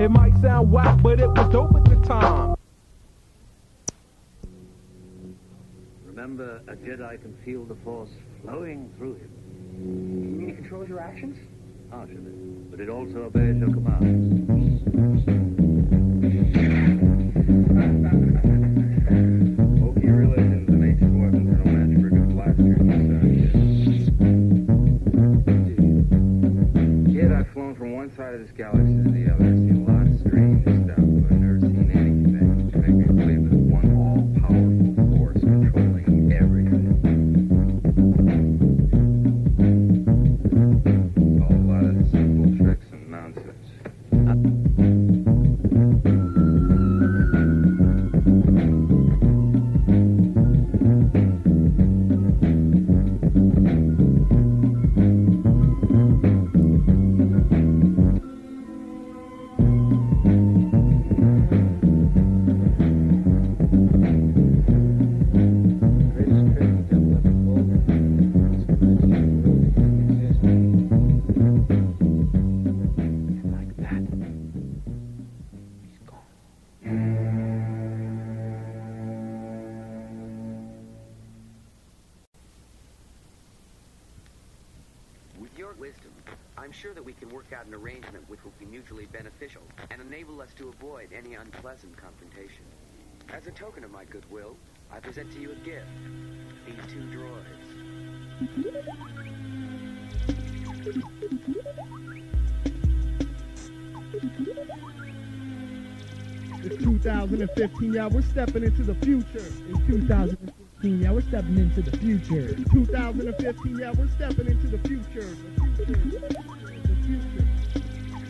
It might sound whack, but it was dope at the time. Remember, a Jedi can feel the Force flowing through him. You mean he controls your actions? Partially. But it also obeys your commands. Hokey religions and ancient any unpleasant confrontation. As a token of my goodwill, I present to you a gift. These two droids. It's 2015, yeah, we're stepping into the future. It's 2015, yeah, we're stepping into the future. 2015, yeah, we're stepping into. The future.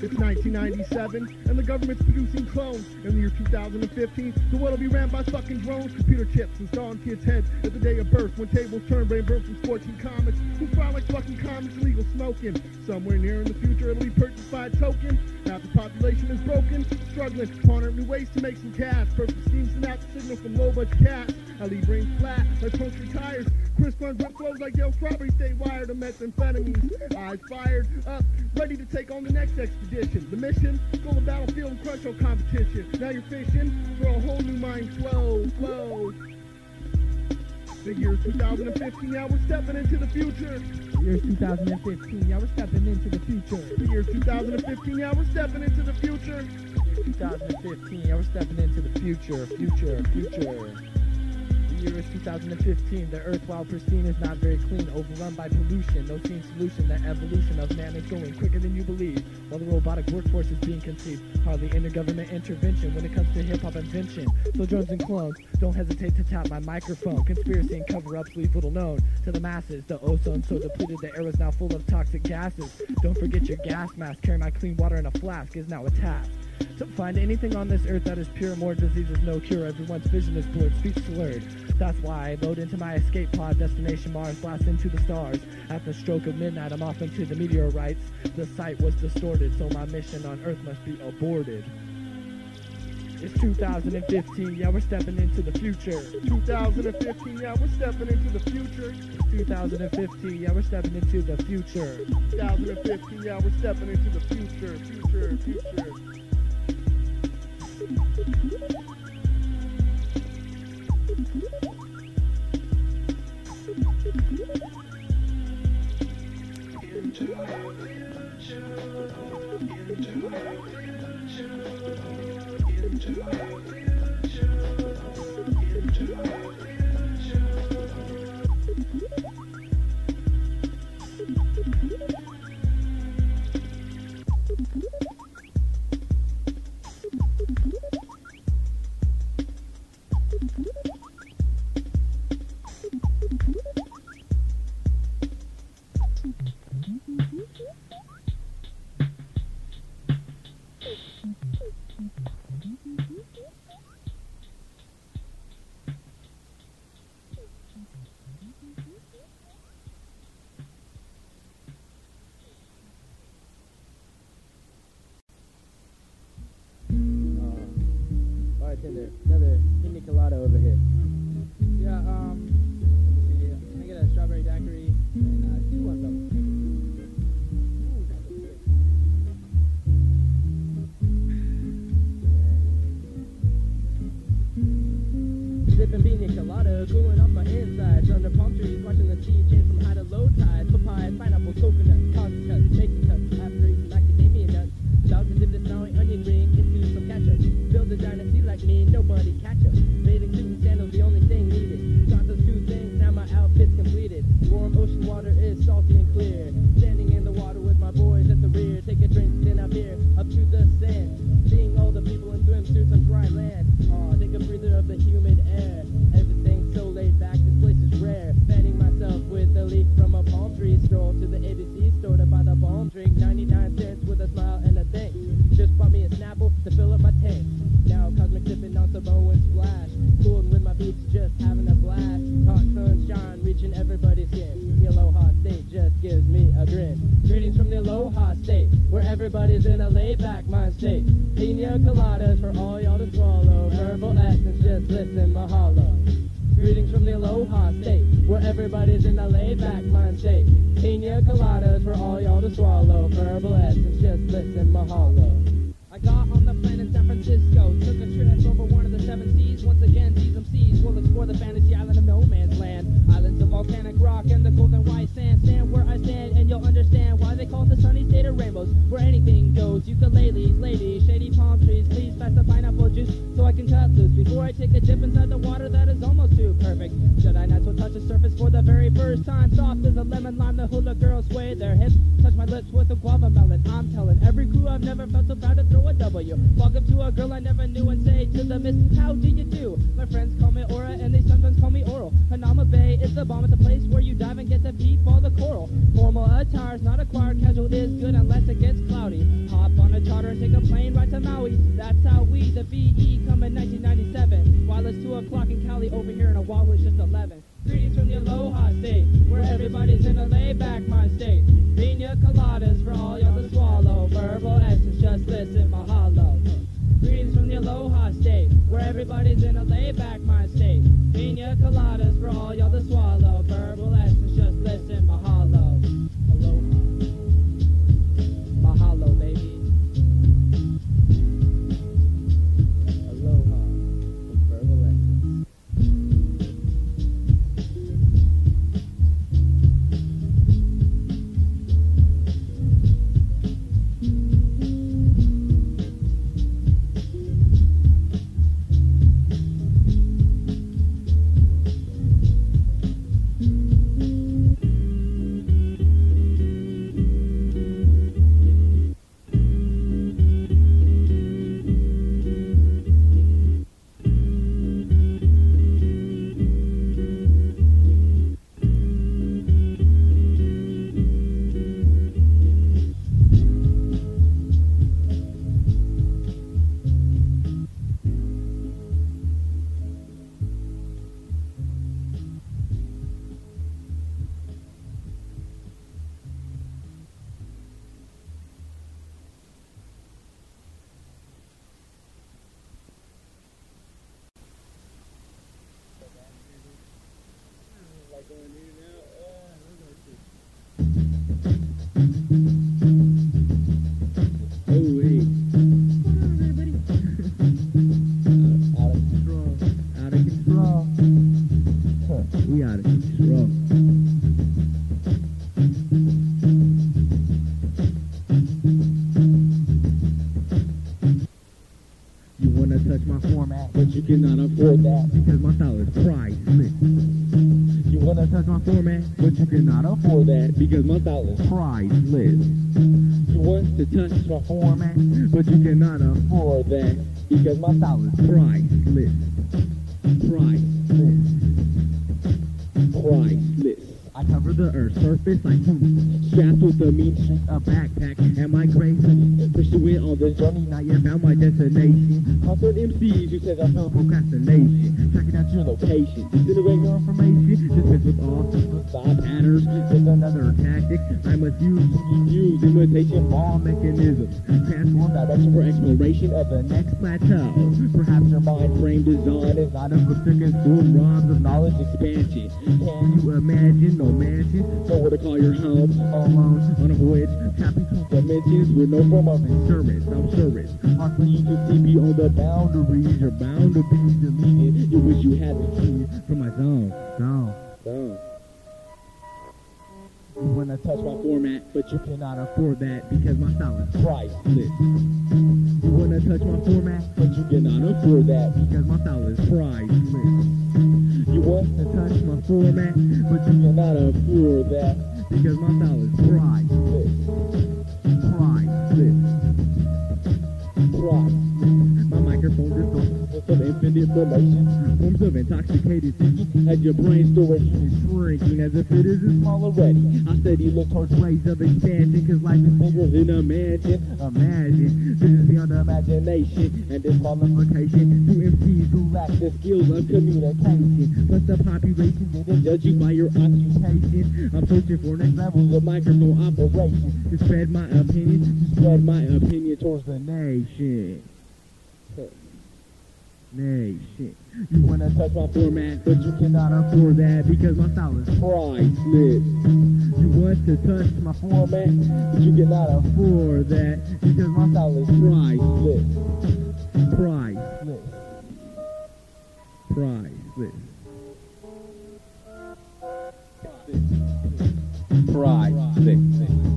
It's 1997, and the government's producing clones. In the year 2015, the world will be ran by fucking drones, computer chips installed in kids' heads at the day of birth. When tables turn, brain burn from scorching comets, who fry like fucking comets, illegal smoking. Somewhere near in the future, it'll be purchased by token. Half the population is broken, struggling, pondering new ways to make some cash. Perfect steam send out the signal from low budget cats. I leave brains flat like punctured tires. Chris runs with flows like yo strawberry stay wired to methamphetamines. Eyes fired up, ready to take on the next expedition. The mission, go to battlefield and crush your competition. Now you're fishing for a whole new mind flow, flow. The year 2015, yeah, we're stepping into the future. Year 2015, yeah, we're stepping into the future. The year 2015, yeah, we're stepping into the future. 2015, yeah, we're stepping into the future, future, future. Year is 2015. The earth, while pristine, is not very clean, overrun by pollution. No seen solution. The evolution of man is going quicker than you believe. While the robotic workforce is being conceived, hardly intergovernment intervention when it comes to hip hop invention. So drones and clones, don't hesitate to tap my microphone. Conspiracy and cover-ups leave little known to the masses. The ozone so depleted, the air is now full of toxic gases. Don't forget your gas mask. Carry my clean water in a flask is now a task. To find anything on this earth that is pure, more diseases, no cure. Everyone's vision is blurred, speech slurred. That's why I load into my escape pod, destination Mars, blast into the stars. At the stroke of midnight, I'm off into the meteorites. The sight was distorted, so my mission on Earth must be aborted. It's 2015, yeah, we're stepping into the future. 2015, yeah, we're stepping into the future. 2015, yeah, we're stepping into the future. 2015, yeah, we're stepping into the future, future, future. Thank you. sipping piña colada, cooling off my insides. Under palm trees, watching the sea change from high to low tide. Papaya, pineapple, coconut, cocktail, making Priceless, priceless, priceless. I cover the earth surface like strapped with a mean a backpack, and my grace. Pursuing on this journey, not yet found my destination. Concert MCs, you said I'm procrastination. Checking out your location. Expansion. Can you imagine no mansion? Nowhere to call your home. Alone on a voyage, happy two dimensions with no form of insurance. I'm service. Hard for you to see me on the boundaries. You're bound to be deleted. You wish you had the key from my zone. Zone. Zone. You wanna touch my format, but you cannot afford that because my style is priceless. You wanna touch my format, but you cannot afford that because my style is priceless. You want to touch my format, but you cannot afford that because my style is priceless. Of infinite information, forms of intoxicated thinking, as your brain storage unit shrinking as if it isn't small already. I said steady look towards ways of expansion, cause life is bigger than a mansion. Imagine, this is beyond imagination and disqualification to MCs who lack the skills of communication. Plus the population didn't judge you by your occupation. I'm searching for next levels of microphone operation to spread my opinion, to spread my opinion towards the nation. Nation. You wanna touch my format, but you cannot afford that because my style is priceless. You want to touch my format, but you cannot afford that because my style is priceless. Priceless. Priceless. Priceless. Okay,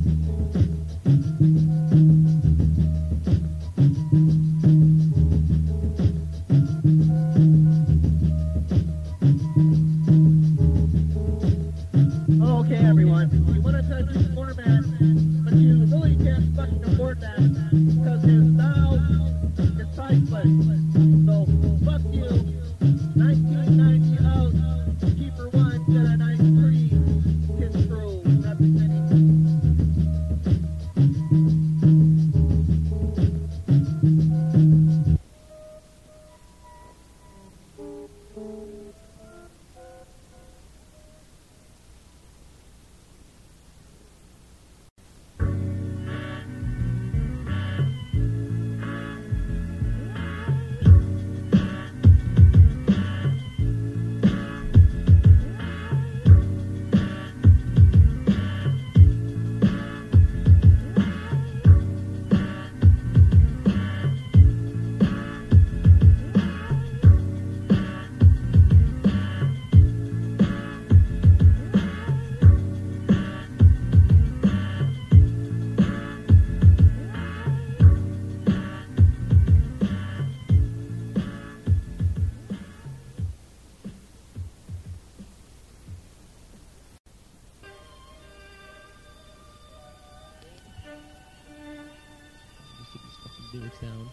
down.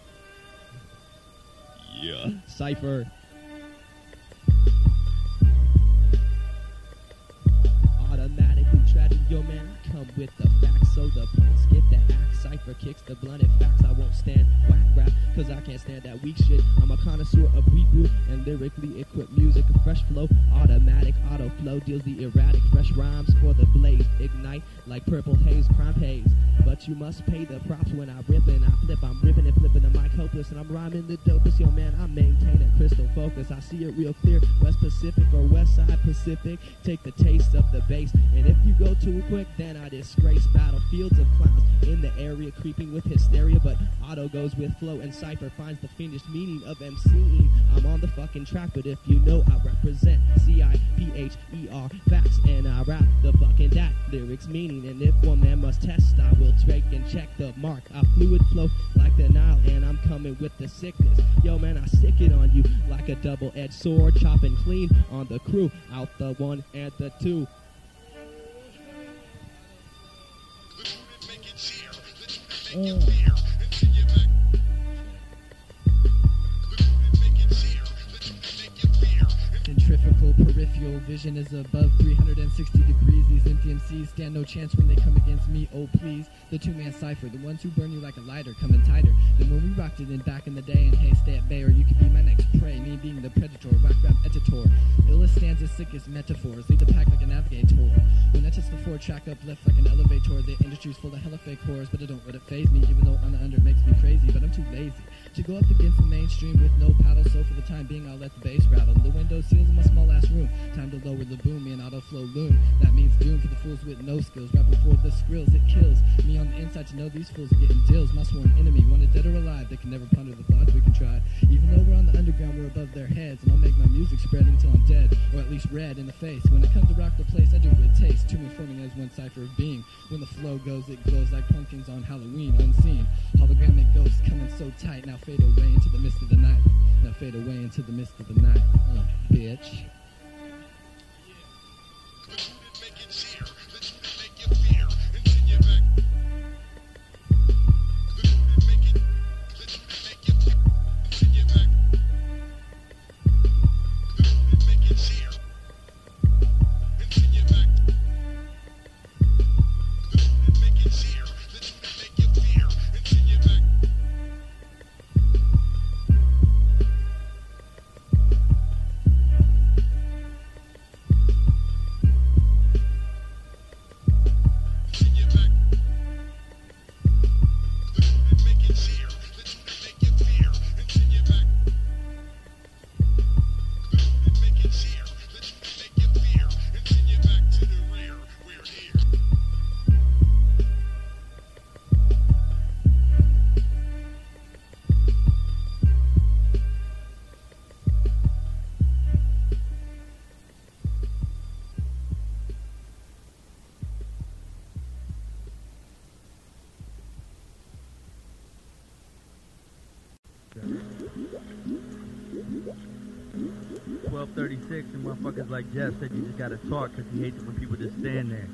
Yeah. Cypher. Automatically your man. Come with the facts, so the punks get the axe. Cypher kicks the blunted facts. I won't stand cause I can't stand that weak shit. I'm a connoisseur of reboot and lyrically equipped music. A fresh flow, automatic auto flow deals the erratic. Fresh rhymes for the blaze. Ignite like purple haze, crime haze. But you must pay the props when I rip and I flip. I'm ripping and flipping the mic hopeless, and I'm rhyming the dopest. Yo, man, I'm maintaining crystal focus. I see it real clear. West Pacific or West Side Pacific. Take the taste of the bass. And if you go too quick, then I disgrace battlefields of clowns in the area, creeping with hysteria. But Goes with flow, and Cypher finds the finished meaning of MCing. I'm on the fucking track, but if you know, I represent C I P H E R facts, and I rap the fucking that lyrics meaning. And if one man must test, I will take and check the mark. I fluid flow like the Nile, and I'm coming with the sickness. Yo, man, I stick it on you like a double-edged sword, chopping clean on the crew, out the one and the two. Centrifugal peripheral vision is above 360 degrees. These empty MCs stand no chance when they come against me. Oh please, the two-man cipher, the ones who burn you like a lighter, coming tighter than when we rocked it in back in the day. And hey, stay at bay, or you could be my next prey. Me being the predator, rock rap editor. Illest stanzas, sickest metaphors. Lead the pack like a navigator. When I touch the track up left like an elevator, the industry's full of hella fake whores, but I don't let it phase me, even though on the under makes me crazy. But I'm too lazy to go up against the mainstream with no paddle. So for the time being, I'll let the bass rattle. The window seals in my small ass room. Time to lower the boom in auto flow loom. That means doom for the fools with no skills. Right before the skrills, it kills me on the inside to know these fools are getting deals. My sworn enemy, wanted dead or alive, they can never ponder the thoughts we can try. Even though we're on the underground, we're above their heads, and I'll make my music spread until I'm dead, or at least red in the face. When it comes to rock the place, I do it takes. Two men forming as one cipher of being. When the flow goes, it glows like pumpkins on Halloween, unseen. Hologramic ghosts coming so tight, now fade away into the mist of the night. Now fade away into the mist of the night. Uh, bitch. Motherfuckers like Jeff said you just gotta talk because he hates it when people just stand there.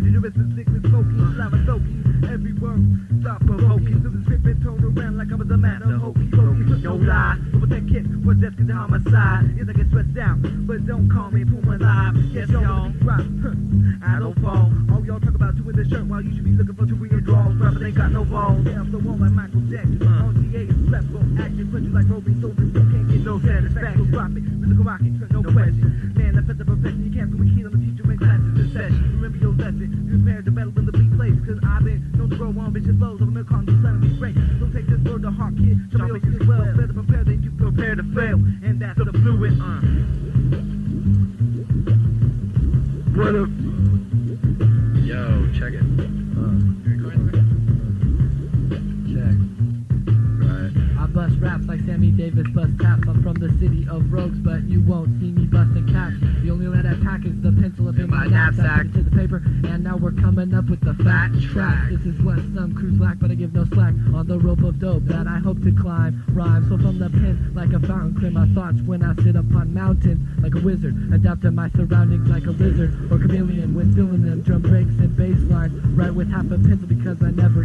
Fiend. Dangerous as liquid smoking. Lava soaking. Every word stop provoking. So the script been thrown around like I was a man of hokey pokey. No lie. Over that kid was just cause homicide. Yes, I get stressed out. But don't call me Puma Live. Yes, y'all. Drop. I don't fall. All y'all talk about doing the shirt while you should be looking for two real draws. Rappers ain't got no balls. Mm. Yeah, I'm so on like Michael Jackson. On GA, left go action. Punch you like roving soldiers. Still can't get no satisfaction. Drop it. Physical rocket. No question. Vicious flows. I'm a milk on you, son me great. Don't take this word to heart, kid. Show me your well. Better prepare than you prepare to fail. And that's the fluid. Uh. What up? Yo, check it. Check. Right. I bust raps like Sammy Davis bust taps. I'm from the city of rogues, but you won't see me To the paper, and now we're coming up with the fat track. This is what some crews lack, but I give no slack on the rope of dope that I hope to climb. Rhyme so from the pen like a fountain, clear my thoughts when I sit upon mountains like a wizard. Adapt to my surroundings like a lizard or chameleon when filling them drum breaks and bass lines. Write with half a pencil because I never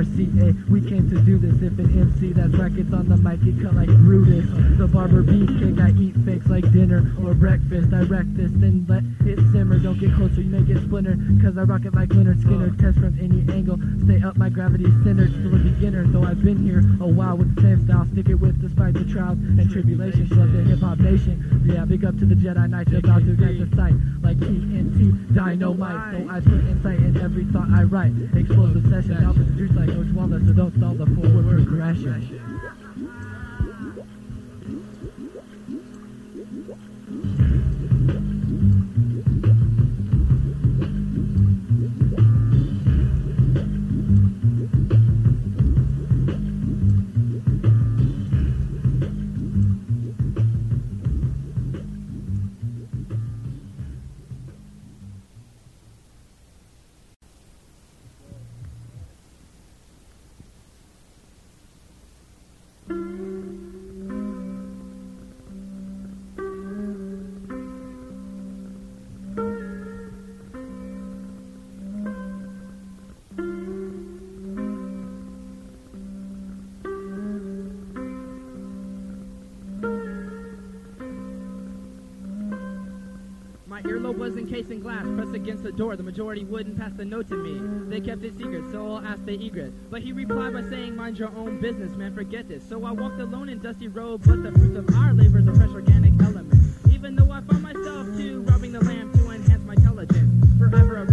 RCA, eh, we came to do this. If an MC that's gets on the mic, it cut like Brutus. The barber beefcake, I eat fakes like dinner or breakfast. I wreck this, then let it simmer. Don't get closer, you may get splintered. Cause I rock it like Lynyrd Skynyrd. Test from any angle, stay up, my gravity centered. Still a beginner, though I've been here a while with the same style. Stick it with despite the trials and tribulations. Love the hip hop nation. Yeah, big up to the Jedi Knights about to get the sight. Like TNT, dynamite. So I put insight in every thought I write. Explosive session, now juice like Coach Wallace adopts all the forward progression. My earlobe was encased in glass, pressed against the door. The majority wouldn't pass the note to me. They kept it secret, so I'll ask the egret. But he replied by saying, Mind your own business, man, forget this. So I walked alone in dusty road, but the fruits of our labors are fresh organic elements. Even though I found myself too robbing the lamp to enhance my intelligence. Forever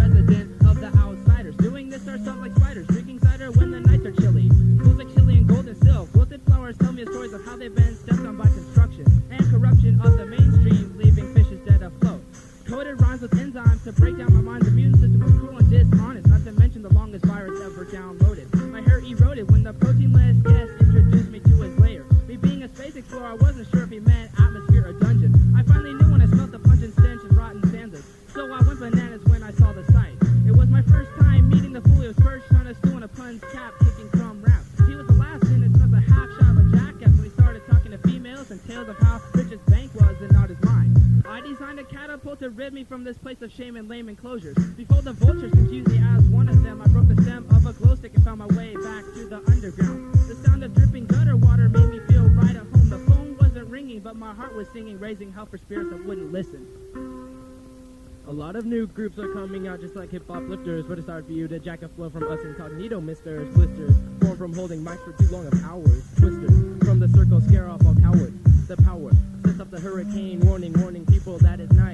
this place of shame and lame enclosures. Before the vultures confused me as one of them, I broke the stem of a glow stick and found my way back to the underground. The sound of dripping gutter water made me feel right at home. The phone wasn't ringing, but my heart was singing, raising hell for spirits that wouldn't listen. A lot of new groups are coming out just like hip hop lifters, but it's hard for you to jack a flow from us incognito misters, blisters, born from holding mics for too long of hours, twisters, from the circle scare off all cowards, the power, sets up the hurricane, warning, warning people that it's night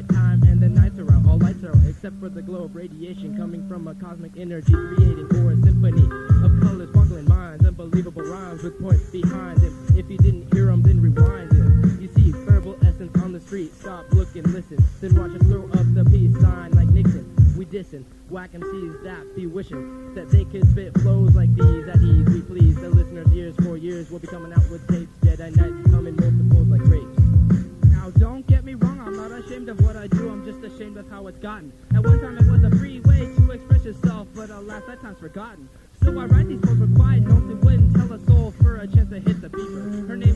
all lights are except for the glow of radiation coming from a cosmic energy creating for a symphony of colors, sparkling minds, unbelievable rhymes with points behind them. If you didn't hear them, then rewind them. You see verbal essence on the street, stop, look and listen, then watch us throw up the peace sign like Nixon. We dissin', whack MCs that be wishing that they could spit flows like these at ease. We please the listeners' ears for years. We'll be coming out with tapes, Jedi Knights gotten. At one time it was a free way to express yourself, but alas that time's forgotten. So I write these poems for quiet notes who wouldn't tell a soul for a chance to hit the beeper. Her name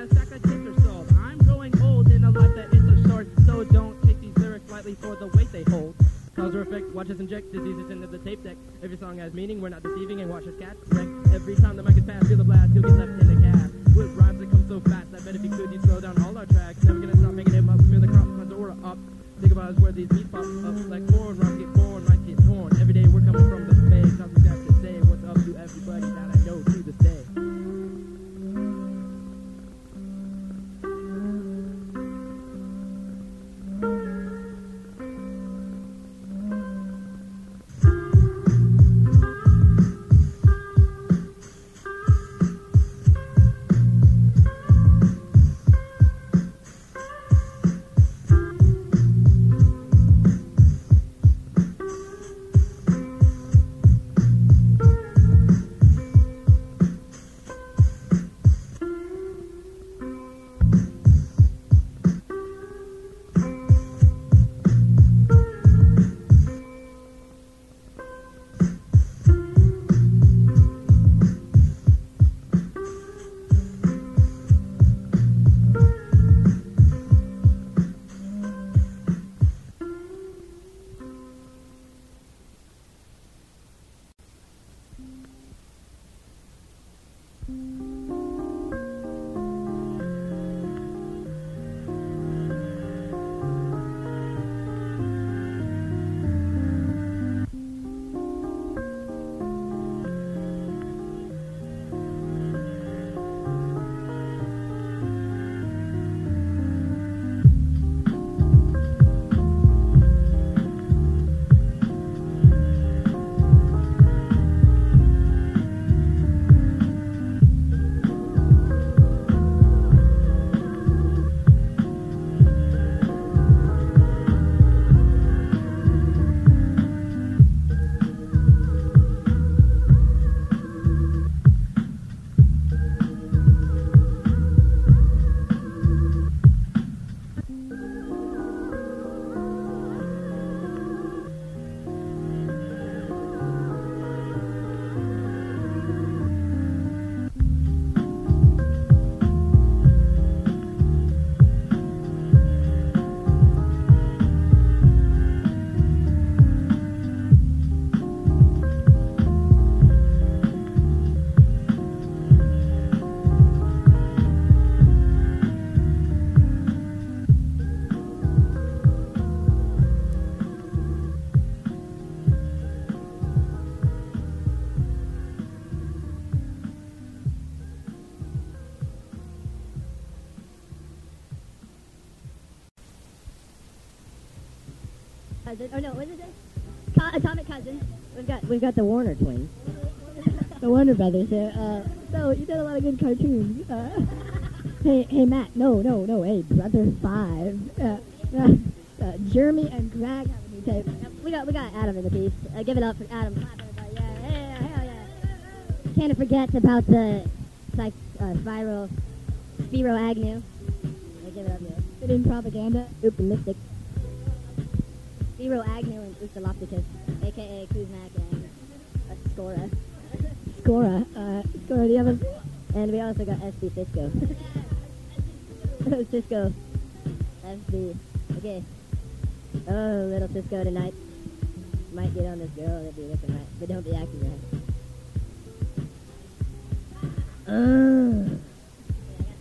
a sack of tapes are sold. I'm growing old in a life that is so short, so don't take these lyrics lightly for the weight they hold. Cause or effect, watch us inject diseases into the tape deck. Every song has meaning, we're not deceiving, and watch us catch wreck. Every time the mic is passed, feel the blast, you'll get left in the cab. With rhymes that come so fast, I bet if you could, you'd slow down all our tracks. Never gonna stop making hip hop, feel the crop, Pandora up. Think about us where these beats pop up like corn, get get We've got the Warner twins. the Warner brothers. Uh, so you did a lot of good cartoons. Uh, hey, hey, Matt. No, no, no. Hey, brother five. Uh, uh, Jeremy and Greg have a new tape. We got we got Adam in the piece. Uh, give it up for Adam. Yeah, yeah, yeah. Can't forget about the psych, uh, Spyro, Spiro Agnew. Uh, give it up, yeah. Fit in propaganda. Optimistic. Spiro Agnew and Ustalopticus, aka Kuznak Scora. Scora. Uh, Scora, do you have a... And we also got SB Cisco. Cisco. SB. Okay. Oh, little Cisco tonight. Might get on this girl that'd be looking right, but don't be acting right. Oh.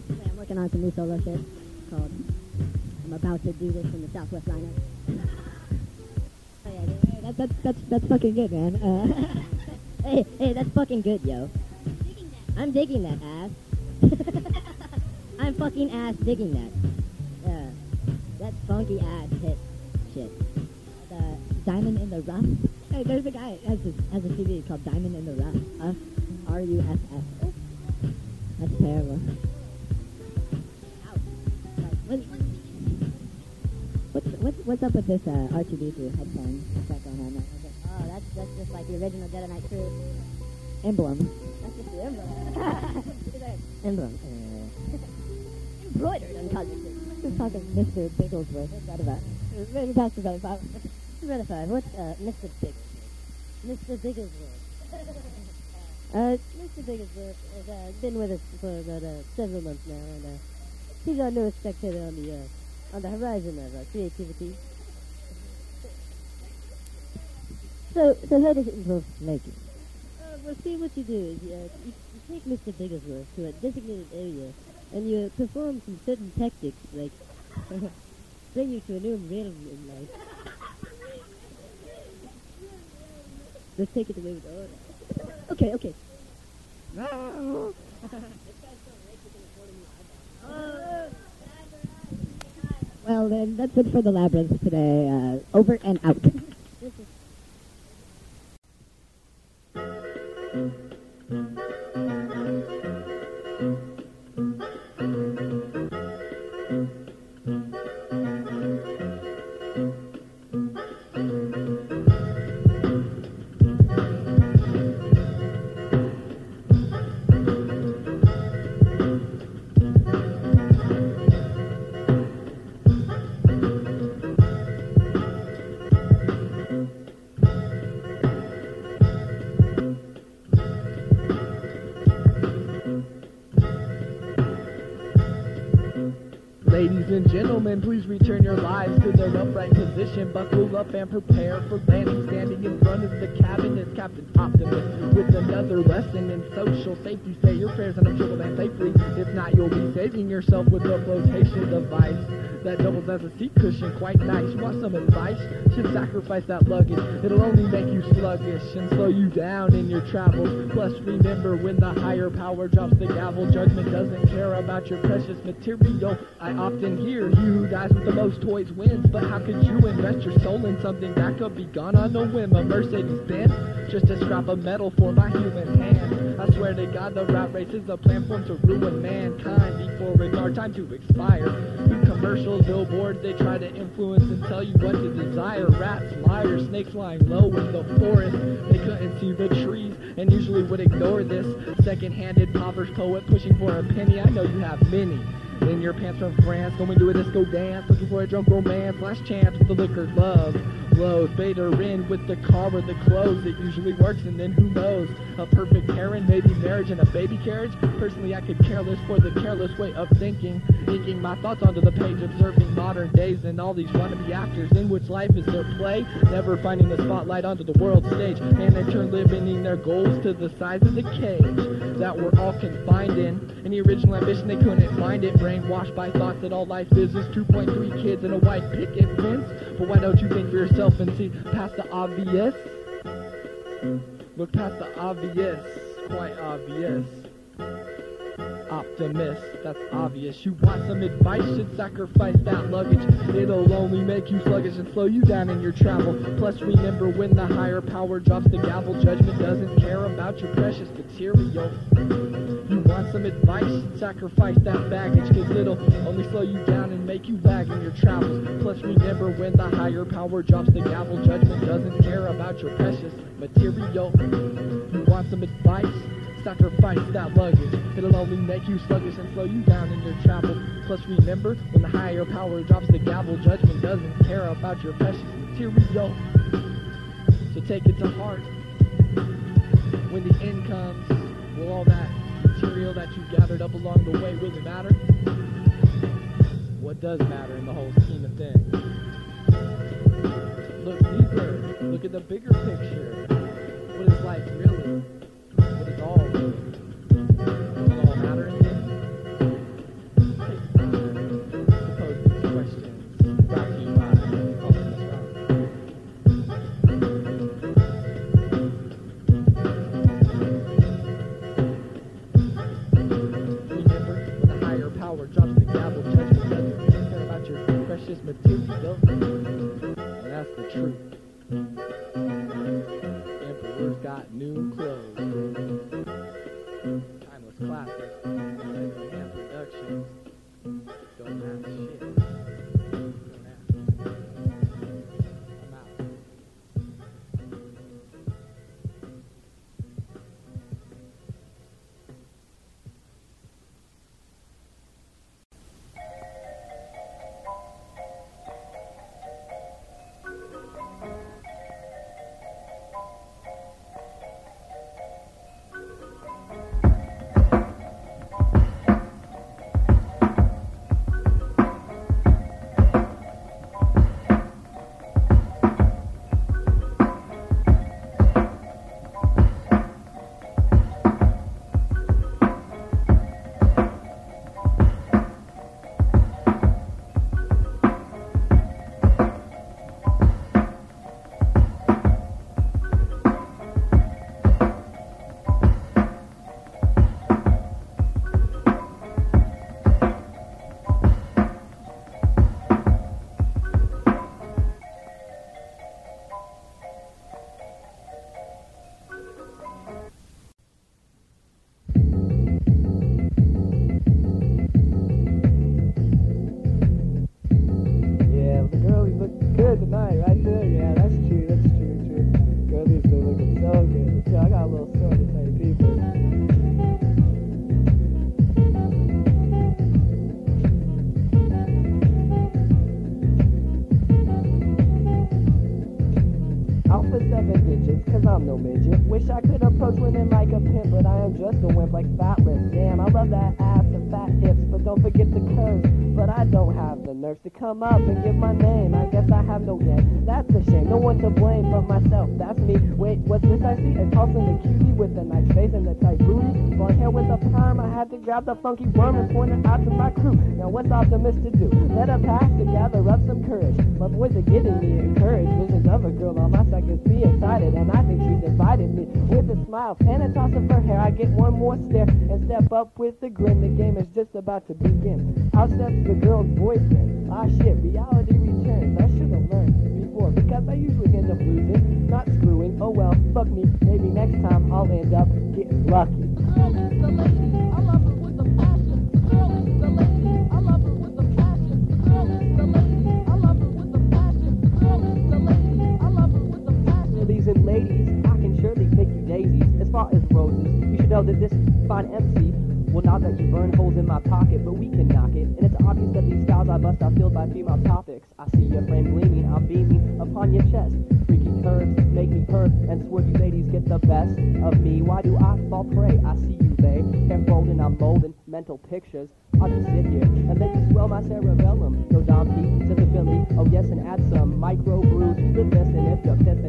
I'm working on some new solo shit called I'm about to do this from the Southwest lineup. Oh yeah, that, that's that's that's fucking good, man. Uh, hey, hey, that's fucking good, yo. I'm digging that ass. I'm fucking ass digging that. Yeah, that's funky ass hit shit. The Diamond in the Rough. Hey, there's a guy has a, has a CD called Diamond in the Rough. Uh. That's terrible. What's, what's, what's up with this uh, R2D2 headphone? That going on there? Oh, that's, that's just like the original Jedi Knight crew emblem. That's just the emblem. emblem. Uh, embroidered on Cosmic We're talking Mr. Bigglesworth. What's that about? Maybe the brother five. Brother five. What's uh, Mr. Big? Mr. Bigglesworth. Uh, Mr. Bigglesworth has uh, been with us for about uh, several months now, and uh, he's our newest spectator on the uh, on the horizon of uh, creativity. So, so how does it involve making? Uh, well, see what you do is uh, you, you take Mr. Bigglesworth to a designated area, and you perform some certain tactics, like bring you to a new realm in life. Let's take it away with order. Okay, okay. Well, then, that's it for the labyrinth today. Uh, over and out. Ladies And prepare for landing. Standing in front of the cabin is Captain Optimus with another lesson in social safety. Say your prayers and I'm sure we'll land safely. If not, you'll be saving yourself with a flotation device that doubles as a seat cushion. Quite nice. You want some advice? Should sacrifice that luggage. It'll only make you sluggish and slow you down in your travels. Plus, remember when the higher power drops the gavel, judgment doesn't care about your precious material. I often hear he who dies with the most toys wins, but how could you invest your soul in something that could be gone on a whim? A Mercedes Benz, just a scrap of metal for my human hand. I swear to God, the rat race is a plan formed to ruin mankind before it's our time to expire. Commercials, billboards, they try to influence and tell you what to desire. Rats, liars, snakes lying low in the forest. They couldn't see the trees and usually would ignore this. Second-handed impoverished poet pushing for a penny. I know you have many. In your pants from France, going to a disco dance, looking for a drunk romance, last chance with the liquor love. Load, her in with the car or the clothes. It usually works, and then who knows? A perfect parent, maybe marriage and a baby carriage. Personally, I could care less for the careless way of thinking. Inking my thoughts onto the page, observing modern days and all these wannabe actors in which life is their play. Never finding the spotlight onto the world stage, and in turn limiting their goals to the size of the cage that we're all confined in. Any original ambition, they couldn't find it. Brainwashed by thoughts that all life is is 2.3 kids and a white picket fence. But why don't you think for yourself and see past the obvious? Look past the obvious, quite obvious. optimist, that's obvious. You want some advice, should sacrifice that luggage. It'll only make you sluggish and slow you down in your travel. Plus, remember when the higher power drops the gavel, judgment doesn't care about your precious material. You want some advice, sacrifice that baggage, cause it'll only slow you down and make you lag in your travels. Plus, remember when the higher power drops the gavel, judgment doesn't care about your precious material. You want some advice? Sacrifice that luggage. It'll only make you sluggish and slow you down in your travel. Plus, remember, when the higher power drops the gavel, judgment doesn't care about your precious material. So take it to heart. When the end comes, will all that material that you've gathered up along the way really matter? What does matter in the whole scheme of things? Look deeper. Look at the bigger picture. What is life really? What is all really? The power drops the gavel, judgment doesn't care about your precious material. And that's the truth. Emperor's got new clothes. Timeless classic. And productions. Don't have shit. Funky worm and point out to my crew. Now what's Optimus to do? Let her pass to gather up some courage. My boys are getting me encouraged. Visions of a girl on my side gets me excited, and I think she's invited me with a smile and a toss of her hair. I get one more stare and step up with a grin. The game is just about to begin. Out steps the girl's boyfriend. Ah shit, reality returns. I should have learned before because I usually end up losing, not screwing. Oh well, fuck me. Maybe next time I'll end up getting lucky. That fine MC will not let you burn holes in my pocket, but we can knock it. And it's obvious that these styles I bust are filled by female topics. I see your frame gleaming, I'm beaming upon your chest. Freaky curves make me purr, and swear you ladies get the best of me. Why do I fall prey? I see you lay, hair folding, I'm molding mental pictures. I'll just sit here and let you swell my cerebellum. No Dom P, Billy. Oh yes, and add some micro brew to the list. And if you're pissed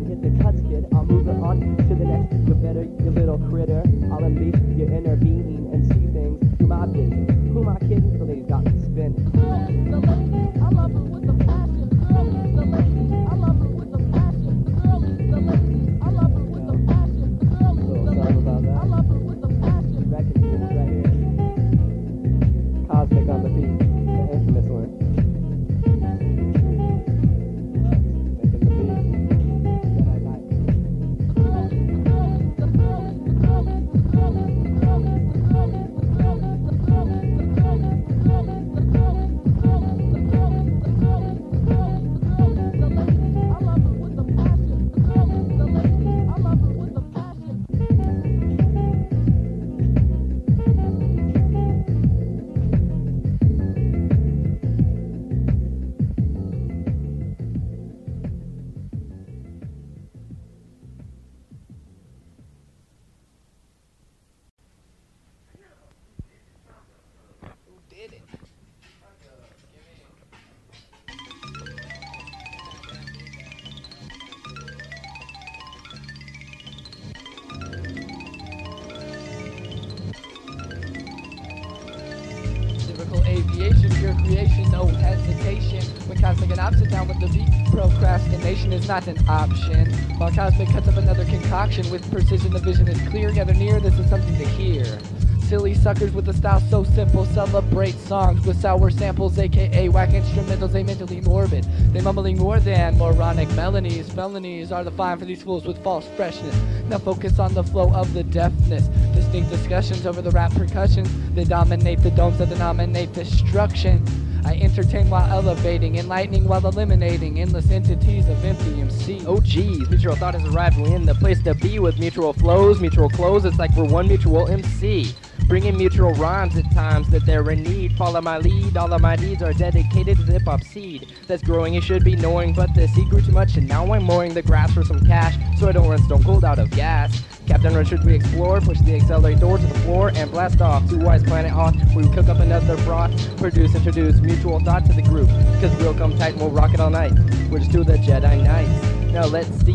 not an option. While Cosmic cuts up another concoction with precision, the vision is clear. Gather near, this is something to hear. Silly suckers with a style so simple celebrate songs with sour samples, aka whack instrumentals. They mentally morbid. They mumbling more than moronic melodies. Felonies are the fine for these fools with false freshness. Now focus on the flow of the deafness. Distinct discussions over the rap percussions. They dominate the domes that denominate destruction. I entertain while elevating, enlightening while eliminating endless entities of empty MC. Oh geez, mutual thought has arrived. We're in the place to be with mutual flows, mutual clothes. It's like we're one mutual MC. Bringing mutual rhymes at times that they're in need. Follow my lead, all of my deeds are dedicated to the hip hop seed that's growing. You should be knowing, but the seed grew too much, and now I'm mowing the grass for some cash so I don't run stone cold out of gas. Captain Richard, we explore, push the accelerator door to the floor, and blast off to Wise Planet Hoth, we cook up another broth, produce, introduce mutual thought to the group. Cause we'll come tight and we'll rock it all night. We're just two of the Jedi Knights. Now let's see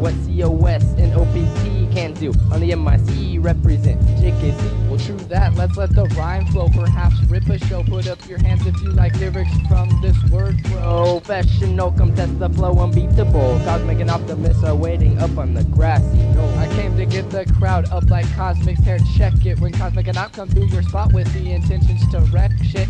what COS and OPT can do. On the MIC, represent JKC. Well, true that. Let's let the rhyme flow. Perhaps rip a show. Put up your hands if you like lyrics from this word flow. Professional, come test the flow, unbeatable. Cosmic and Optimus are waiting up on the grassy knoll. I came to get the crowd up like Cosmic's hair. Check it when Cosmic and Op come through your spot with the intentions to wreck shit.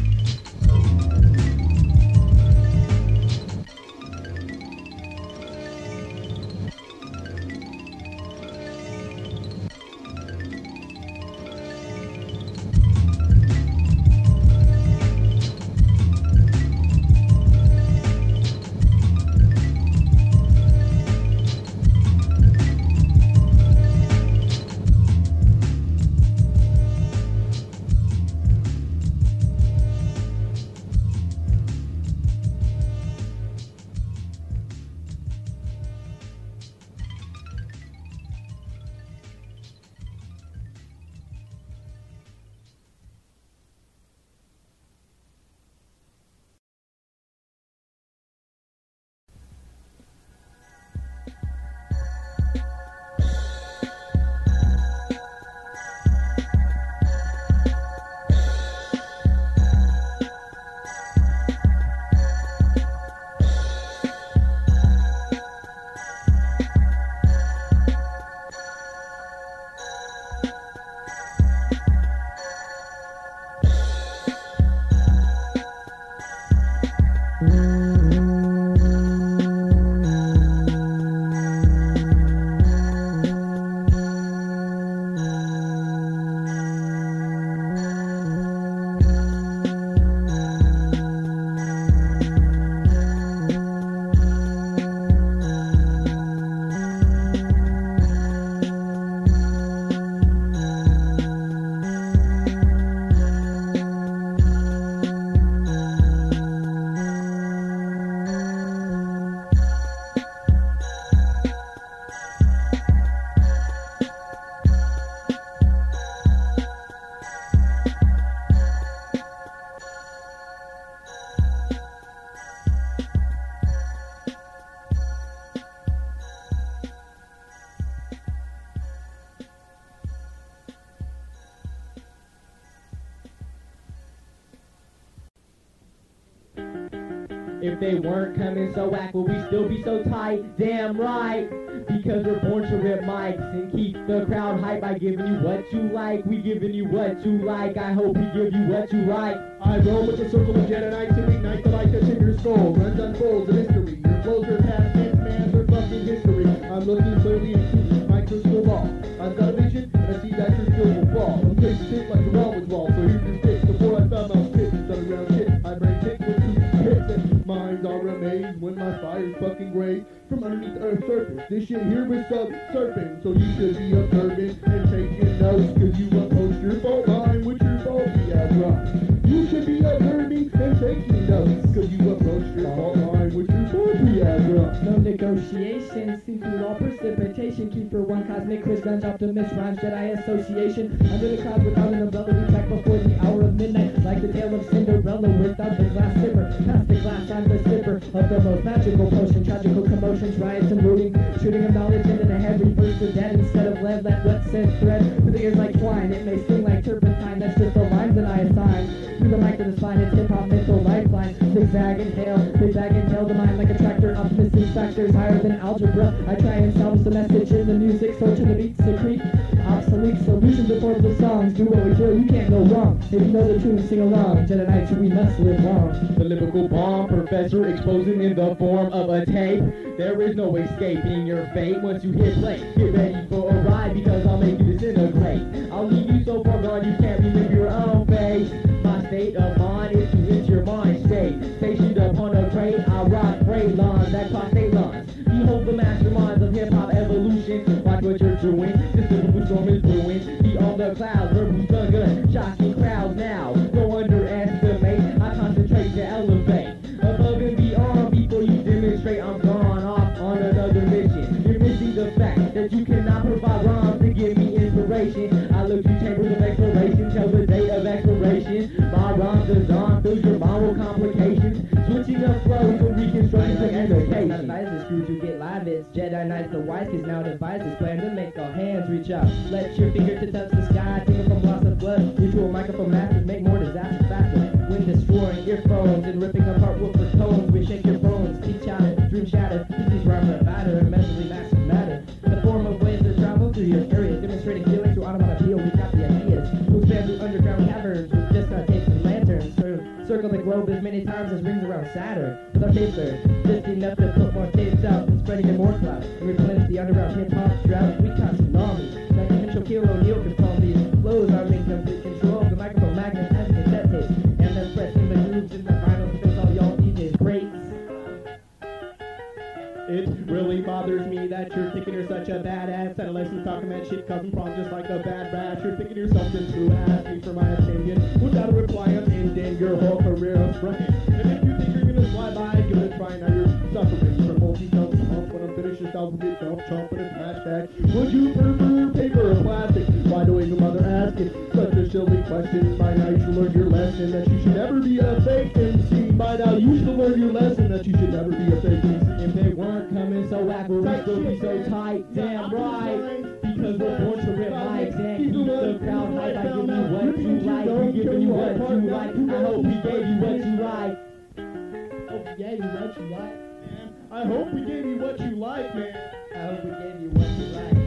They weren't coming so whack, would we still be so tight? Damn right! Because we're born to rip mics and keep the crowd hype by giving you what you like. We giving you what you like. I hope we give you what you like. I roll with a circle of Jedi and ignite the light that's in your skull. Runs unfolds a mystery. Your flows are past man, they're fucking history. I'm looking clearly into This shit here was subsurfing, so you should be observant and taking notes, cause you oppose your fault line with your faulty ass rhyme. You should be observing and taking notes, cause you approach your fault line with your faulty ass. No negotiation, see through all precipitation. Keep for one cosmic quiz, guns, optimist, rhymes, Jedi association. Under the clouds without an umbrella, we track before the hour of midnight. Like the tale of Cinderella without the glass slipper. Past the glass, I'm the of the most magical potion. Tragical commotions, riots and looting. Shooting of knowledge into the head, reverse the dead instead of lead. Let what said thread through the ears like twine. It may sting like turpentine, that's just the lines that I assign. Through the mic for the spine. It's hip hop mental lifeline. Zigzag and hail, zigzag and tail the mind like a tractor. Optimistic factors higher than algebra. I try and salvage the message in the music, so to the beats secrete. Obsolete before the songs. Do what we feel, you can't go wrong. If you know the tune, sing along. Jedi Knights, we must live long. The lyrical bomb professor exposing in the form of a tape. There is no escaping your fate once you hit play. Get ready for a ride because I'll make you disintegrate. I'll leave you so far Knights the wise, cause now devices plan to make our hands reach out. Let your fingertips touch the sky, tingle from loss of blood. Mutual microphone masters make more disasters faster. When destroying earphones and ripping apart woofer tones, we shake your bones, teach out it, dream shatter. These rhymes are batter, immeasurably massive matter. The form of waves that travel through your area, demonstrating feelings through automobile. We got the ideas. Who span through underground caverns with just our tapes and lanterns. Cir- Circle the globe as many times as rings around Saturn. With our taper, just enough to put spreading in more clouds. And replenish the underground hip hop drought. We caught tsunamis. Like even Shaquille O'Neal can call these flows are in complete control. The microphone magnet has cassette tapes. And then pressing the grooves in the vinyl spins all y'all DJs great. It really bothers me that you're thinking you're such a badass. Adolescents talking that shit causing problems just like a bad rat. You're thinking you're something to ask for my opinion. Without a reply, I'm ending your whole career of right. And if you think you're gonna slide by, give it a try. Now you're suffering. When I'm finished, your stuff will get dumped, chump, and smash back. Would you prefer paper or plastic? Why do even bother asking such a silly question? By now you should learn your lesson that you should never be a fake MC. By now you should learn your lesson that you should never be a fake MC. If they weren't coming so would we still be so tight? Damn right. Because we're born to rip mics and keep the crowd hype by giving you what you like. We giving you what you like. I hope we gave you what you like. Hope we gave you what you like. I hope we gave you what you like, man. I hope we gave you what you like.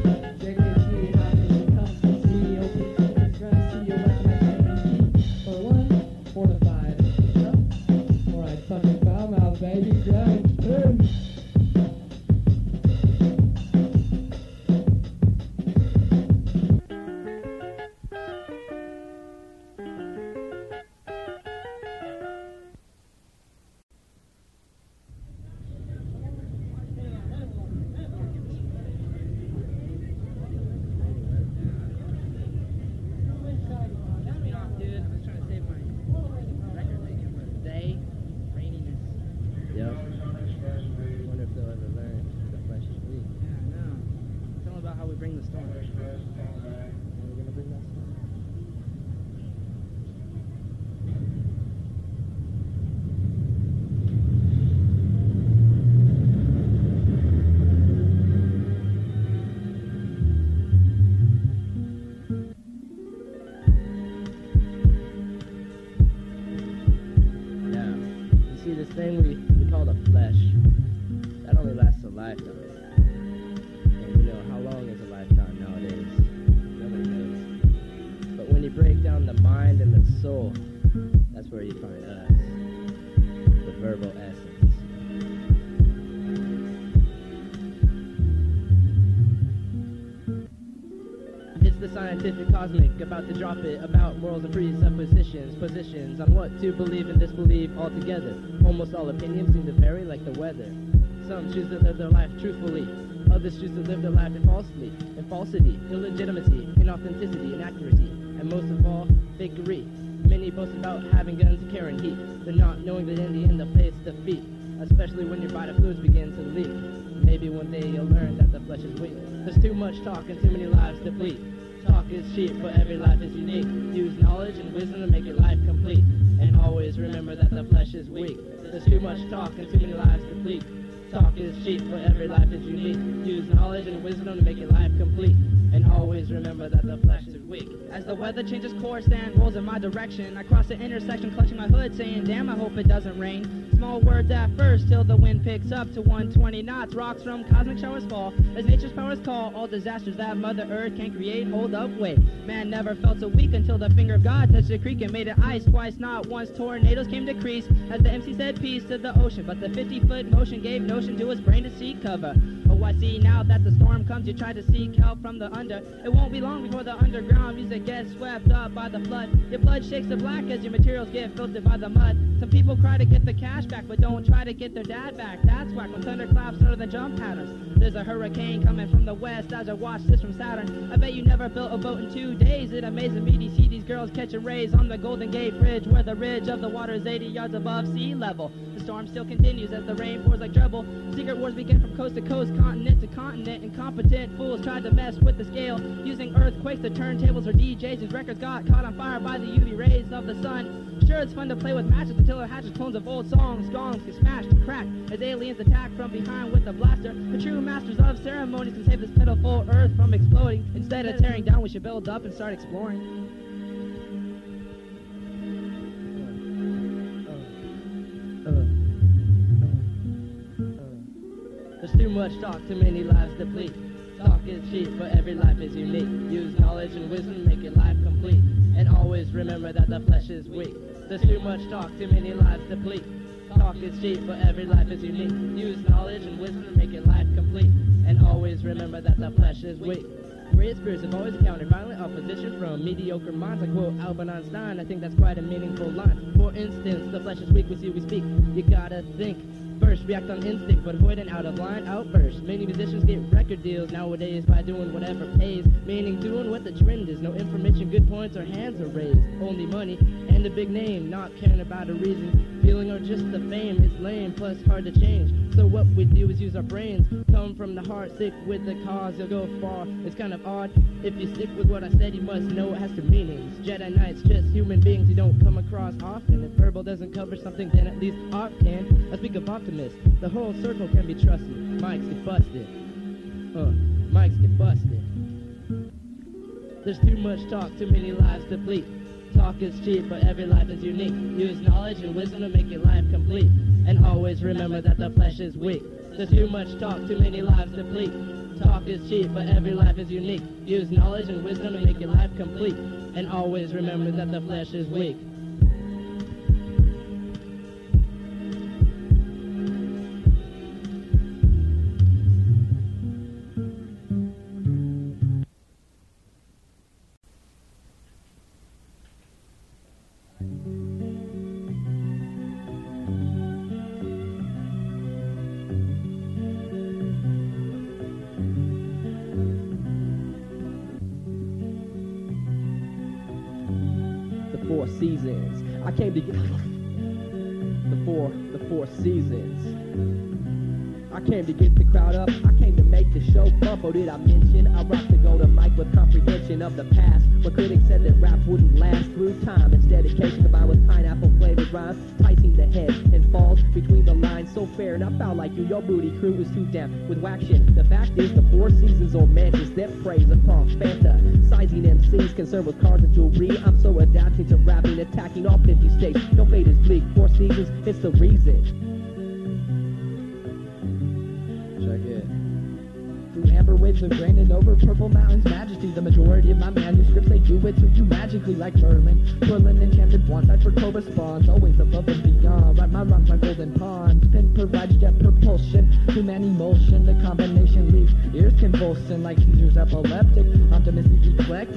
About to drop it, about morals and presuppositions, positions on what to believe and disbelieve altogether. Almost all opinions seem to vary like the weather. Some choose to live their life truthfully, others choose to live their life in falsely, in falsity, illegitimacy, inauthenticity, inaccuracy, and most of all, fakery. Many boast about having guns carrying heat, but not knowing that in the end they'll face defeat, especially when your vital fluids begin to leak. Maybe one day you'll learn that the flesh is weak. There's too much talk and too many lives deplete. Talk is cheap, but every life is unique. Use knowledge and wisdom to make your life complete. And always remember that the flesh is weak. There's too much talk and too many lives complete. Talk is cheap, but every life is unique. Use knowledge and wisdom to make your life complete. And always remember that the flesh is weak. As the weather changes course and rolls in my direction, I cross the intersection clutching my hood, saying, Damn, I hope it doesn't rain. Small words at first, till the wind picks up to 120 knots. Rocks from cosmic showers fall. As nature's powers call, all disasters that Mother Earth can create. Hold up, wait. Man never felt so weak until the finger of God touched the creek and made it ice. Twice, not once, tornadoes came to crease. As the MC said peace to the ocean, but the 50 foot motion gave notion to his brain to seek cover. Oh, I see now that the storm comes, you try to seek help from the under. It won't be long before the underground music gets swept up by the flood. Your blood shakes to black as your materials get filtered by the mud. Some people cry to get the cash back, but don't try to get their dad back. That's whack when thunderclaps started the jump patterns. There's a hurricane coming from the west as I watch this from Saturn. I bet you never built a boat in two days. It amazes me to see these girls catching rays on the Golden Gate Bridge, where the ridge of the water is 80 yards above sea level. Storm still continues as the rain pours like trouble. Secret wars begin from coast to coast, continent to continent. Incompetent fools tried to mess with the scale, using earthquakes to turntables or DJs whose records got caught on fire by the UV rays of the sun. Sure, it's fun to play with matches until it hatches clones of old songs. Gongs get smashed and cracked as aliens attack from behind with a blaster. The true masters of ceremonies can save this pitiful earth from exploding. Instead of tearing down, we should build up and start exploring. There's too much talk, too many lives deplete. Talk is cheap, but every life is unique. Use knowledge and wisdom, make your life complete. And always remember that the flesh is weak. There's too much talk, too many lives deplete. Talk is cheap, but every life is unique. Use knowledge and wisdom to make your life complete. And always remember that the flesh is weak. Great spirits have always encountered violent opposition from mediocre minds. I quote Albert Einstein, I think that's quite a meaningful line. For instance, the flesh is weak, we see, we speak. You gotta think first, react on instinct, but avoid an out of line outburst. Many musicians get record deals nowadays by doing whatever pays, meaning doing what the trend is. No information, good points, or hands are raised. Only money and a big name, not caring about a reason, feeling, or just the fame. It's lame, plus hard to change. So what we do is use our brains, come from the heart, stick with the cause, you'll go far. It's kind of odd. If you stick with what I said, you must know it has two meanings. Jedi Knights, just human beings you don't come across often. If verbal doesn't cover something, then at least art can. I speak of optimists. The whole circle can be trusted. Mics get busted. Uh, mics get busted. There's too much talk, too many lives deplete. Talk is cheap, but every life is unique. Use knowledge and wisdom to make your life complete. And always remember that the flesh is weak. There's too much talk, too many lives deplete. Talk is cheap, but every life is unique. Use knowledge and wisdom to make your life complete. And always remember that the flesh is weak. Fanta. Sizing MCs concerned with cars and jewelry.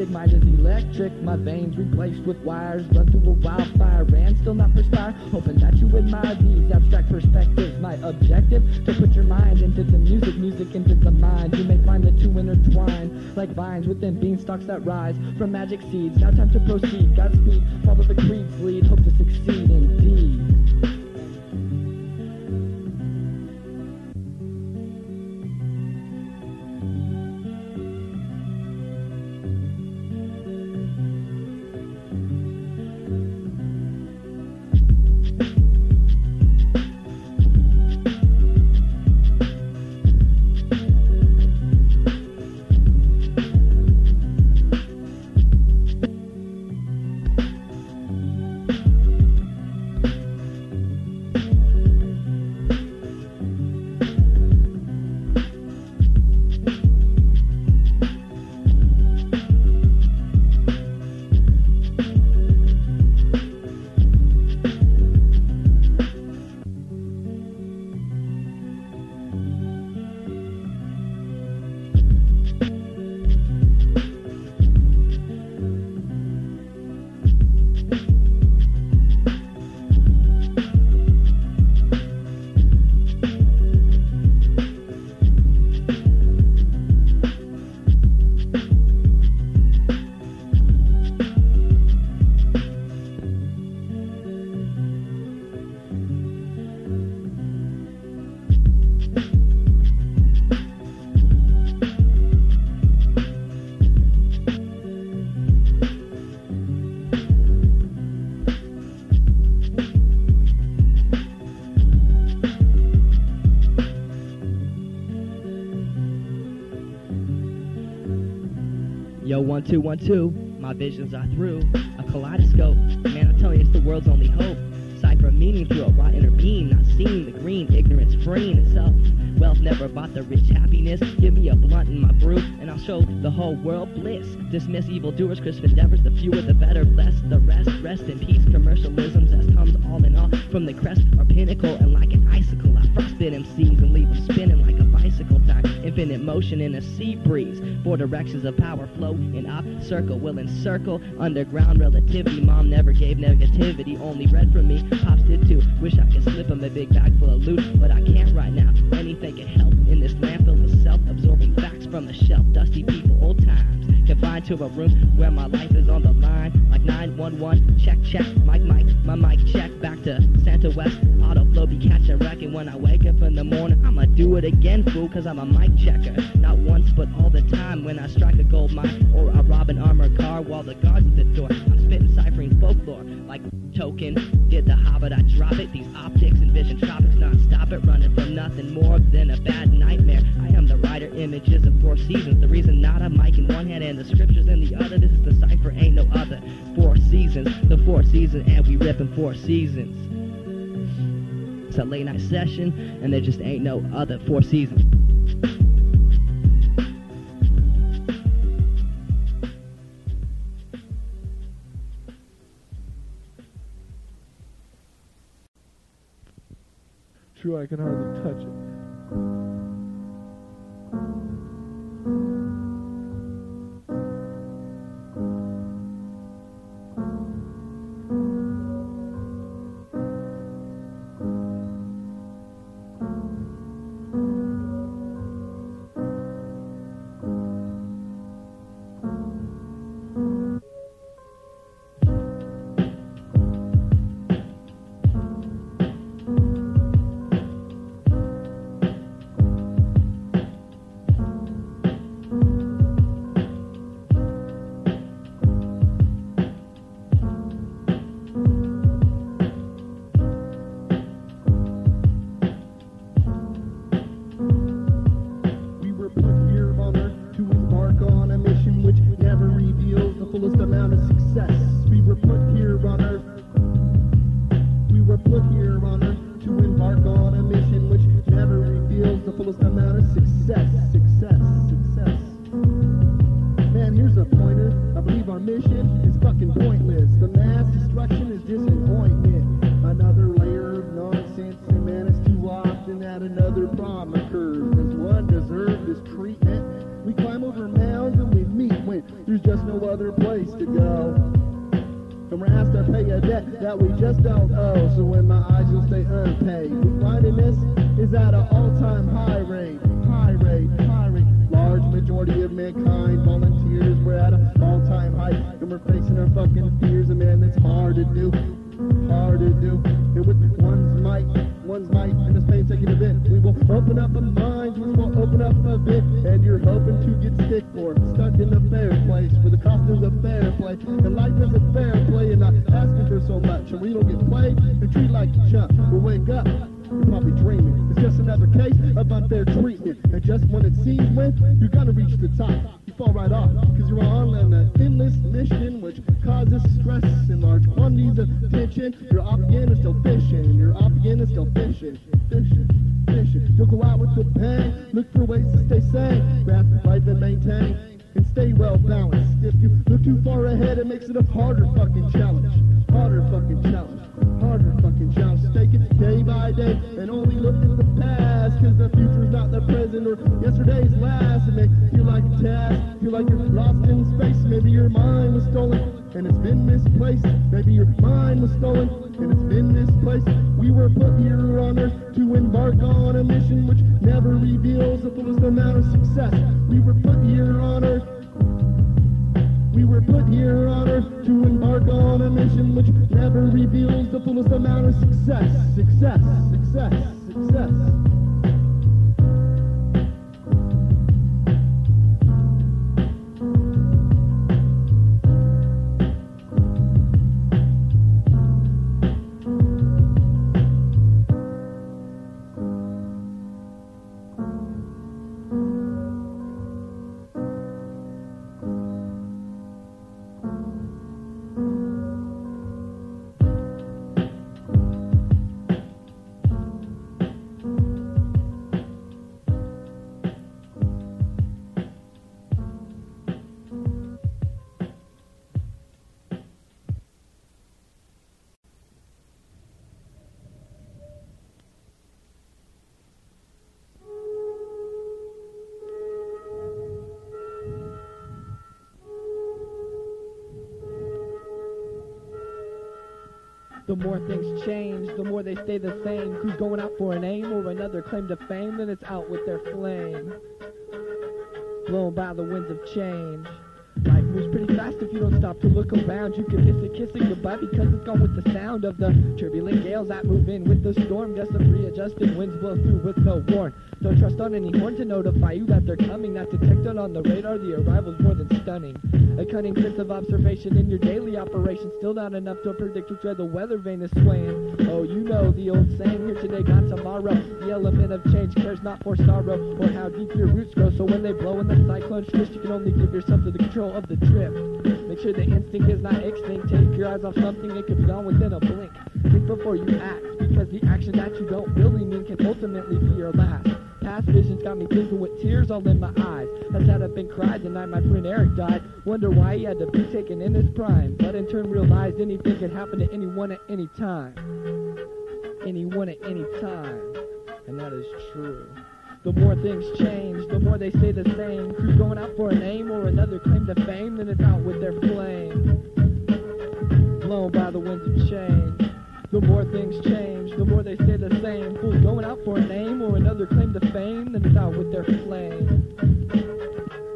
Eclectic, mind is electric My veins replaced with wires, run through a wildfire Ran still not perspire, hoping that you admire these abstract perspectives. My objective, to put your mind into the music, music into the mind. You may find the two intertwined, like vines within beanstalks that rise From magic seeds, now time to proceed, Godspeed, follow the creed's lead, hope to succeed two, one, two. My visions are through a kaleidoscope. Man, I'm telling you, it's the world's only hope. Cipher meaning through a raw inner being, not seeing the green, ignorance freeing itself. Wealth never bought the rich happiness. Give me a blunt in my brew, and I'll show the whole world bliss. Dismiss evildoers, crisp endeavors, the fewer the better. Bless the rest, rest in peace. Commercialisms as comes all in all from the crest or pinnacle, and like an icicle, I frostbit MCs and leave them spinning like a bicycle tire. Infinite motion in a sea breeze. Four directions of power flow in circle will encircle underground relativity. Mom never gave negativity, only read from me. Pops did too. Wish I could slip him a big bag full of loot, but I can't right now. Anything can help in this landfill of self-absorbing facts from the shelf. Dusty people, old times. Confined to a room where my life is on the line. Like 911, check, check, mic, mic, my mic check. Back to Santa West, auto flow be catching wrecking. When I wake up in the morning, I'ma do it again, fool, cause I'm a mic checker. Not once, but all the time when I strike a gold mine the guard's at the door. I'm spitting ciphering folklore like token. Did the hobbit, I drop it. These optics and vision tropics non-stop it. Running from nothing more than a bad nightmare. I am the writer, images of four seasons. The reason not a mic in one hand and the scriptures in the other. This is the cipher, ain't no other. Four seasons, the four seasons, and we ripping four seasons. It's a late night session, and there just ain't no other four seasons. True, I can hardly touch it. We just don't owe. So when my eyes will stay unpaid, another case of unfair treatment. And just when it seems when you're gonna reach the top, you fall right off. Cause you're on an endless mission which causes stress and large quantities of tension. You're off again and still fishing. You're off again and still fishing. Fishing. Fishing. You'll go out with the bang. Look for ways to stay sane. Grasp the life and maintain. And stay well balanced. If you look too far ahead, it makes it a harder fucking challenge. Harder fucking challenge. Harder fucking challenge. Take it day by day and only look at the not or yesterday's last. It may feel like a task. Feel like you're lost in space. Maybe your mind was stolen and it's been misplaced. Maybe your mind was stolen and it's been misplaced. We were put here on earth to embark on a mission which never reveals the fullest amount of success. We were put here on earth. We were put here on earth to embark on a mission which never reveals the fullest amount of success. Success, success, success. More things change, the more they stay the same. Who's going out for an aim or another claim to fame, then it's out with their flame. Blown by the winds of change. Moves pretty fast if you don't stop to look around. You can miss it kissing goodbye because it's gone with the sound of the turbulent gales that move in with the storm. Guess the readjusted winds blow through with no warn. Don't trust on any horn to notify you that they're coming. Not detected on the radar, the arrival's more than stunning. A cunning sense of observation in your daily operation, still not enough to predict which way the weather vane is swaying. Oh, you know the old saying, here today, gone tomorrow. The element of change cares not for sorrow or how deep your roots grow. So when they blow in the cyclone twist, you can only give yourself to the control of the drift. Make sure the instinct is not extinct. Take your eyes off something, it could be gone within a blink. Think before you act, because the action that you don't really mean can ultimately be your last. Past visions got me thinking with tears all in my eyes. I sat up and cried the night my friend Eric died. Wonder why he had to be taken in his prime. But in turn realized anything could happen to anyone at any time. Anyone at any time. And that is true. The more things change, the more they stay the same. Who's going out for a name or another claim to fame, then it's out with their flame. Blown by the winds of change. The more things change, the more they stay the same. Fools going out for a name or another claim to fame, then it's out with their flame.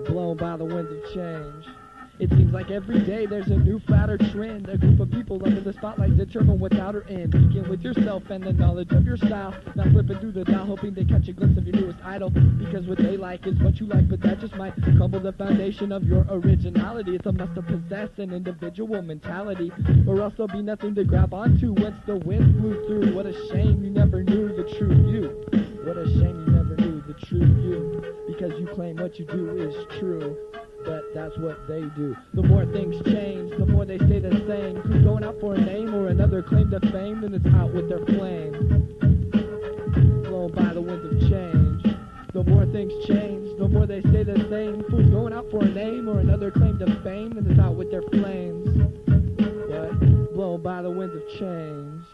Blown by the winds of change. It seems like every day there's a new fatter trend. A group of people under the spotlight determine what's outer end. Begin with yourself and the knowledge of your style. Not flipping through the dial, hoping they catch a glimpse of your newest idol. Because what they like is what you like, but that just might crumble the foundation of your originality. It's a must to possess an individual mentality, or else there'll be nothing to grab onto once the wind blew through. What a shame you never knew the true you. What a shame you never knew the true you. Because you claim what you do is true but that's what they do. The more things change, the more they stay the same. Who's going out for a name or another claim to fame, then it's out with their flame. Blown by the winds of change. The more things change, the more they stay the same. Who's going out for a name or another claim to fame, then it's out with their flames. What? Blown by the winds of change.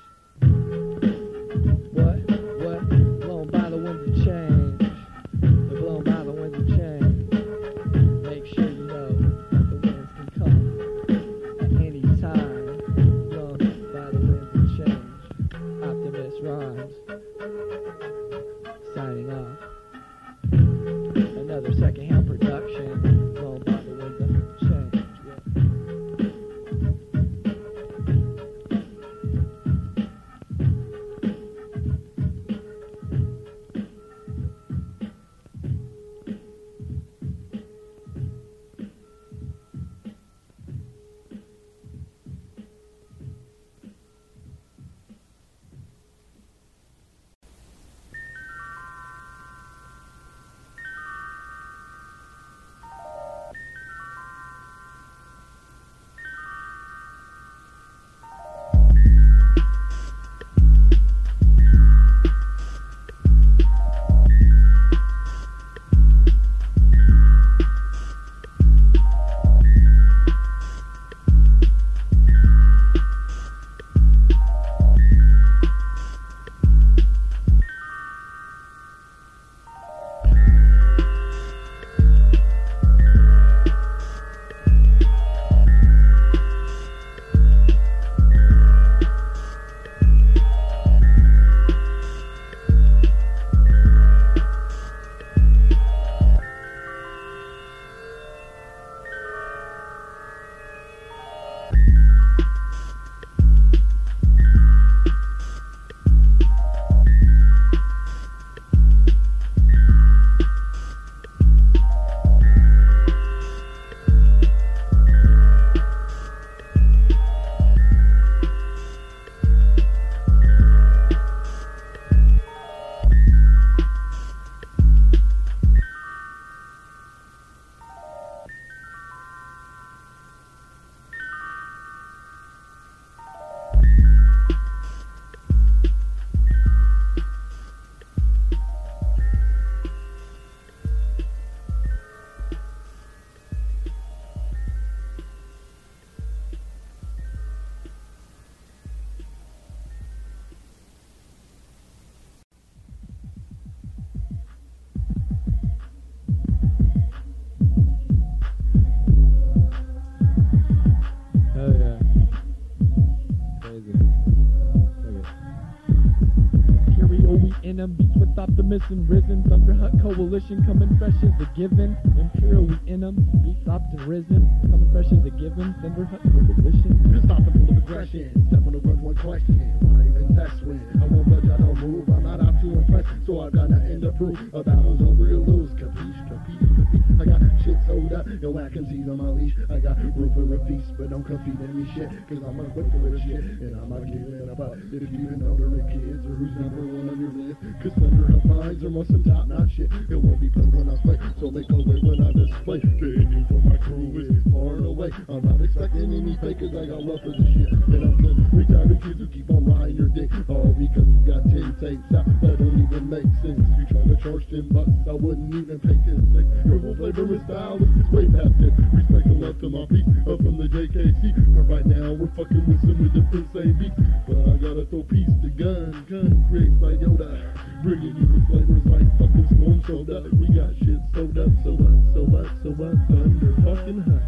And risen. Thunderhut coalition coming fresh as a given. I wouldn't even take 10 cents. Your whole flavor and style is way past it. Respect and love to my peeps up from the JKC. But right now we're fucking with some of the insane beats. But I gotta throw peace to gun, gun creates by Yoda. Bringing you the flavors like fucking corn soda. We got shit sold up, so what, so what, so what, thunder fucking hot.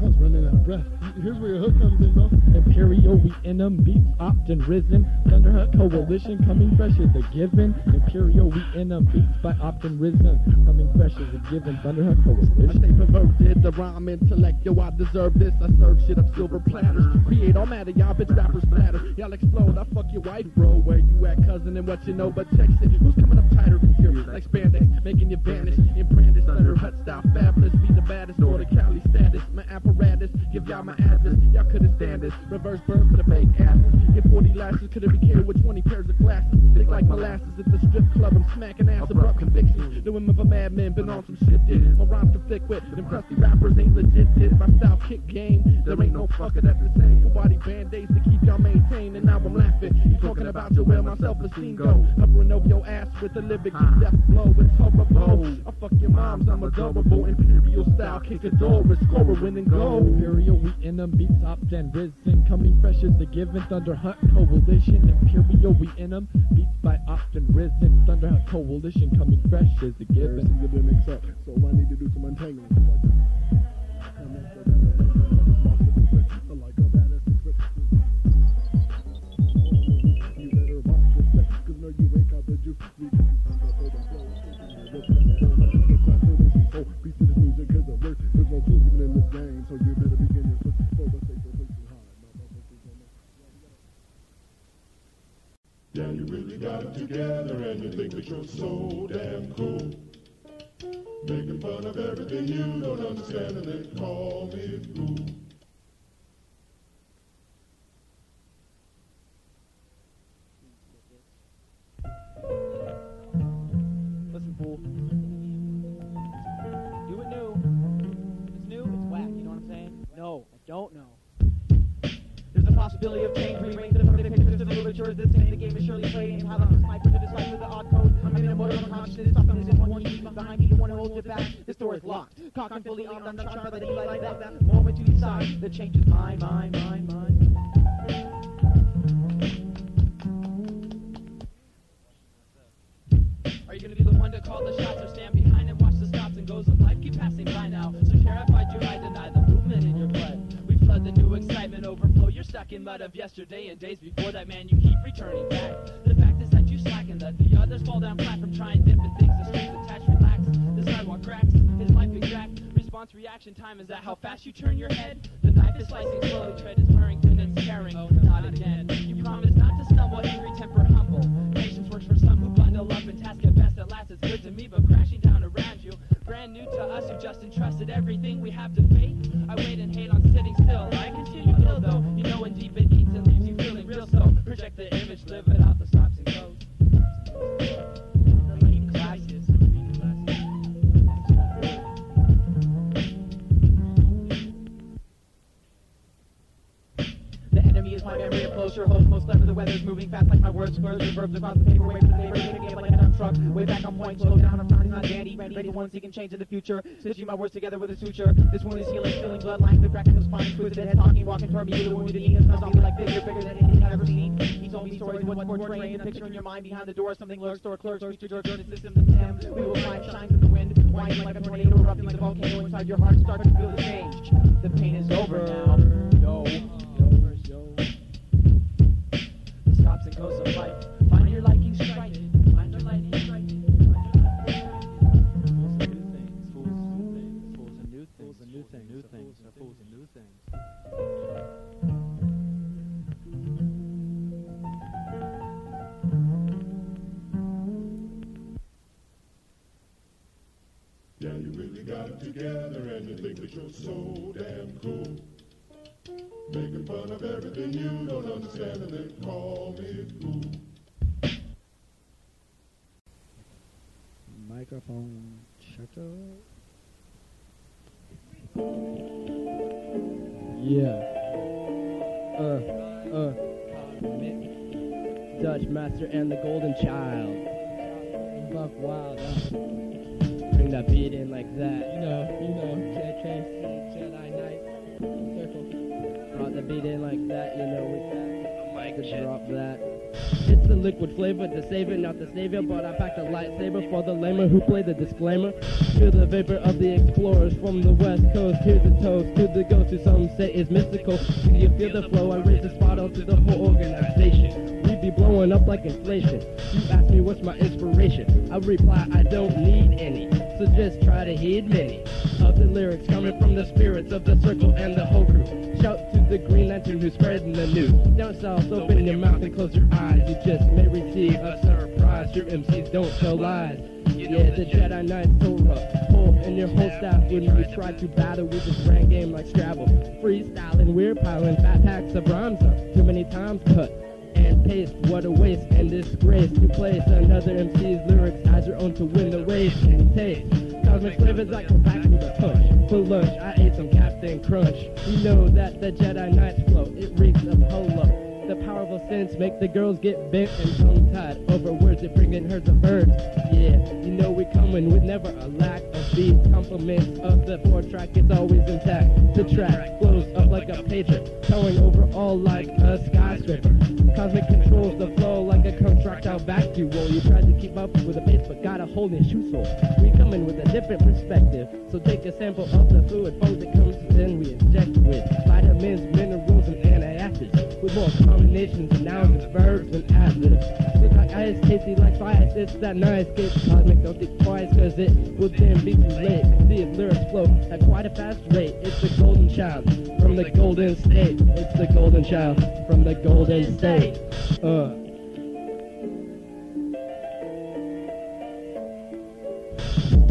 I was running out of breath. Here's where your hook comes in, bro. Imperial, we in 'em, beats opt and risen. Thunderhut coalition coming fresh as a given. Imperial, we in 'em, beats by opt and risen. Coming fresh as a given. Thunderhut I coalition. stay perverted, the rhyme intellect, yo, I deserve this. I serve shit up silver platters. Create all matter, y'all bitch rappers splatter. Y'all explode, I fuck your wife, bro. Where you at, cousin, and what you know, but check shit. Who's coming up tighter than here? Like spandex, making you vanish. In Brandis, Thunder Hut style, fabulous. Be the baddest, or the Cali status. My apparatus, give y'all my address. Y'all couldn't stand this. Reverse burn for the fake asses. Get 40 lashes, couldn't be carried with 20 pairs of glasses. Thick like molasses at the strip club, I'm smacking ass, abrupt conviction. The women of a madman, been on some shit, did. My rhymes conflict with them crusty rappers, ain't legit, did. My style kick game, there ain't no fucker that's the same. Full body band-aids to keep y'all maintained, and now I'm laughing. You talking about your where my self-esteem go. Hovering over your ass with a lyric, death blow, it's horrible. I fuck your moms, I'm adorable. Imperial style, kick a door, and score a winning goal. Imperial, we in 'em, beats opt and risen. Coming fresh as the given. Thunderhut coalition. Imperial, we in 'em, beats by opt and risen. Thunderhut coalition coming fresh as the given. Bit mixed up, so I need to do some untangling. Got it together and you think that you're so damn cool. Making fun of everything you don't understand and then call me a fool. Listen, fool. Do it new. If it's new, it's whack. You know what I'm saying? No, I don't know. There's a possibility of change. Rearrange the pictures the literature. This game, the game is surely playing. How long is my to decipher the odd code? I'm in a motor unconscious. It's often in one you behind me. You want to hold it back. This door is locked. Cock and fully armed. I'm not by the delay like that. That moment you decide the change is mine, mine, mine, mine. Are you gonna be the one to call the shots or stand behind and watch the stops and goes of life keep passing by now? Stuck in mud of yesterday and days before that man. You keep returning back. The fact is that you slacken, that the others fall down flat from trying different things. The strings attached, relax. The sidewalk cracks. His life exact. Response reaction time is that how fast you turn your head. The knife is slicing slowly. Tread is Harrington and scaring. Oh, not again. You promise not to stumble. Angry temper humble. Patience works for some who bundle up and task at best. At last it's good to me, but crashing down around you. Brand new to us who just entrusted everything we have to fate. I wait and hate on sitting still. I continue Project the image, is your. Host most clever. The weather's moving fast like my words. Squares and verbs across the paper. Wait for the neighbor. Take a game like a dump truck. Way back on point. Slow down. I'm not, not dandy. Ready to one seeking change in the future. Stitching my words together with a suture. This wound is healing. Feeling bloodlines. The cracking of spine. Twisted head. Talking. Walking toward me. The wound with the eating. Smells like this, you're Bigger than anything I've ever seen. He told me stories. What's portraying. The picture in your mind. Behind the door. Something lurks. Door clerks. Future jerk. Journey systems of him. We will find shines in the wind. Winding like a tornado. Erupting like a volcano. Inside your heart. Start to feel the change. The pain is over now and. Find your liking, strike it. Find your liking, strike it. New things, new things, fools and new things. Yeah, you really got it together and you think that you're so damn cool. Making fun of everything you don't understand and then call me. Microphone shut up. Yeah. Uh, uh. Dutch Master and the Golden Child. Wild. Bring that beat in like that. You know, you know, JKC, the beat in like that, you know, with that. I could drop that. It's the liquid flavor, the savior, not the savior. But I packed a lightsaber for the lamer who played the disclaimer. To the vapor of the explorers from the west coast. Here's the toast to the ghost who some say is mystical. Do you feel the flow? I raise the spot to the whole organization. We be blowing up like inflation. You ask me what's my inspiration. I reply, I don't need any. So just try to heed many of the lyrics coming from the spirits of the circle and the whole crew. Shout to the Green Lantern who's spreading the news. Down south, open your mouth and close your eyes. You just may receive a surprise. Your MCs don't tell lies. Yeah, the Jedi Knight's so rough. Pull and your whole staff when you try to battle with this grand game like Scrabble. Freestyling, we're piling fat packs of rhymes up. Too many times cut and paste. What a waste and disgrace to place another MC's lyrics as your own to win the race and taste. Cosmic flavors like come back with a punch. For lunch, I ate some Captain Crunch. You know that the Jedi Knight's flow, it reeks of holo. The powerful sense make the girls get bent and tongue tied over words that bring in herds of birds. Yeah, you know we coming with never a lack of beat. Compliments of the four track, it's always intact. The track flows up like a pager, towering over all like a skyscraper. Cosmic controls the flow contractile vacuole. You tried to keep up with the pace, but got a hole in your shoe sole. We coming with a different perspective, so take a sample of the fluid funk that comes in. We inject with vitamins, minerals, and antacids with more combinations of nouns and verbs and adverbs. Look like ice, tasty like fire. It's that nice case cosmic. Don't think twice, cause it will then be too late. See if lyrics flow at quite a fast rate. It's the golden child from the golden state. It's the golden child from the golden state. Uh. Thank you.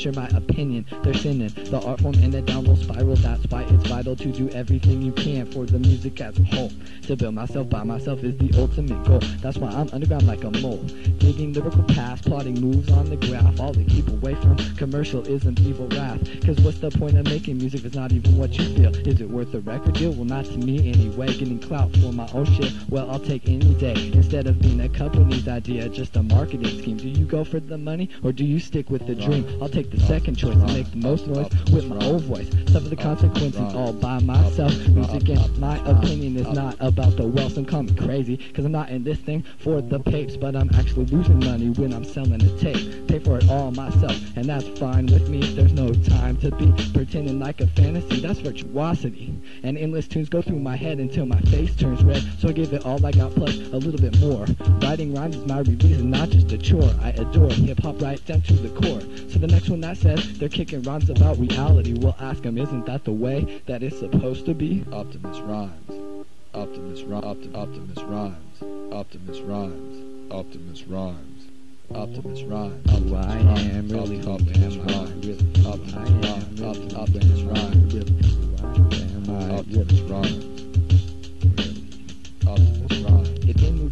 Share my opinion. They're sinning. The art form in a downward spiral. That's why it's vital to do everything you can for the music as a whole. To build myself by myself is the ultimate goal. That's why I'm underground like a mole. Digging lyrical paths, plotting moves on the graph. All to keep away from commercialism, evil wrath. Cause what's the point of making music if it's not even what you feel? Is it worth a record deal? Well, not to me anyway. Getting clout for my own shit, well, I'll take any day. Instead of being a company's idea, just a marketing scheme. Do you go for the money or do you stick with the dream? I'll take the second choice and make the most noise with my own voice. Suffer the consequences all by myself. Music, in my opinion, is not about the wealth. Some call me crazy, cause I'm not in this thing for the papes, but I'm actually losing money when I'm selling a tape. Pay for it all myself, and that's fine with me. There's no time to be pretending like a fantasy. That's virtuosity. And endless tunes go through my head until my face turns red. So I give it all I got plus a little bit more. Writing rhymes is my release and not just a chore. I adore hip hop right down to the core. So the next one that says they're kicking rhymes about reality, we'll ask them, isn't that the way that it's supposed to be? Optimus Rhymes. Optimus Rhymes. Opti- Optimus Rhymes. Optimus Rhymes. Optimus Rhymes. Optimus Rhymes. Who I am really, Optimus I really? Optimus I am Rhymes. really, Opti- who Optimus am I Rhymes. really? Who am I Optimus really?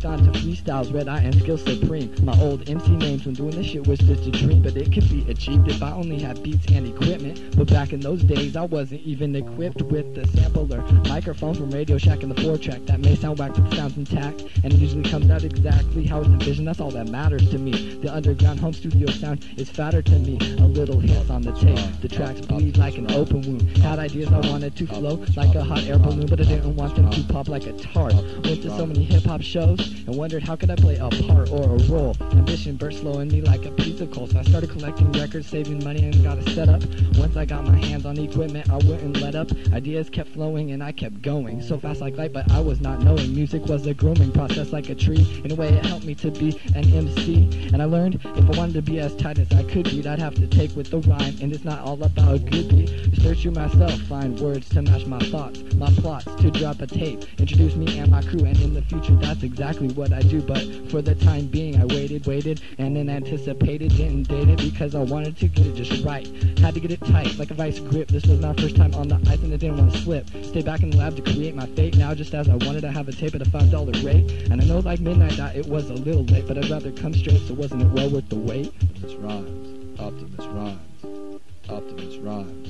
Moved on to freestyles, red eye and skill supreme. My old MC names when doing this shit was just a dream, but it could be achieved if I only had beats and equipment. But back in those days, I wasn't even equipped with the sampler. Microphone from Radio Shack and the four track that may sound whack, but sounds intact, and it usually comes out exactly how it's envisioned. That's all that matters to me. The underground home studio sound is fatter to me. A little hiss on the tape. The tracks bleed like an open wound. Had ideas I wanted to flow like a hot air balloon, but I didn't want them to pop like a tart. Went to so many hip hop shows and wondered how could I play a part or a role. Ambition burst slow in me like a piece of coal, so I started collecting records, saving money, and got a setup. Once I got my hands on the equipment, I wouldn't let up. Ideas kept flowing and I kept going so fast like light, but I was not knowing music was a grooming process like a tree. In a way, it helped me to be an MC, and I learned if I wanted to be as tight as I could be, I'd have to take with the rhyme, and it's not all about a good beat. Search you myself, find words to match my thoughts, my plots to drop a tape, introduce me and my crew, and in the future, that's exactly what I do. But for the time being, I waited, waited, and then anticipated, didn't date it because I wanted to get it just right. Had to get it tight, like a vice grip. This was my first time on the ice, and I didn't want to slip. Stay back in the lab to create my fate. Now, just as I wanted to have a tape at a five dollar rate, and I know like midnight that it was a little late, but I'd rather come straight. So wasn't it well worth the wait? Optimus Rhymes. Optimus Rhymes. Optimus Rhymes.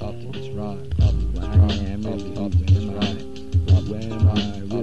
Optimus Rhymes. Optimus I Rhymes. Optimus am I? Rhymes.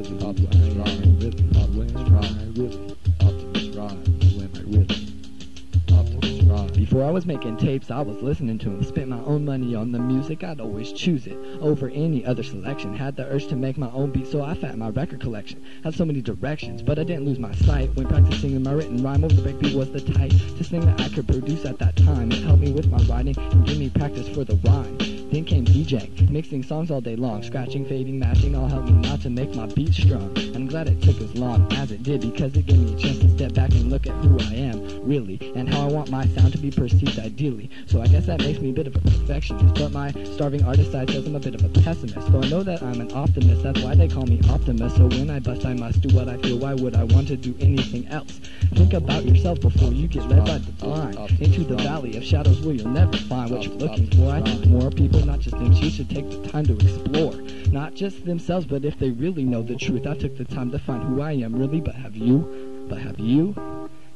Before I was making tapes, I was listening to them. Spent my own money on the music, I'd always choose it over any other selection. Had the urge to make my own beat, so I fattened my record collection. Had so many directions, but I didn't lose my sight. When practicing my written rhyme over the breakbeat was the type to sing that I could produce at that time. It helped me with my writing and gave me practice for the rhyme. Then came DJing, mixing songs all day long, scratching, fading, mashing, all helped me not to make my beat strong. I'm glad it took as long as it did because it gave me a chance to step back and look at who I am, really, and how I want my sound to be perceived ideally. So I guess that makes me a bit of a perfectionist, but my starving artist side says I'm a bit of a pessimist. Though I know that I'm an optimist, that's why they call me Optimus. So when I bust, I must do what I feel. Why would I want to do anything else? Think about yourself before you get led by the blind into the valley of shadows where you'll never find what you're looking for. I think more people, not just MCs, should take the time to explore. Not just themselves, but if they really know the truth. I took the time to find who I am really, but have you? But have you?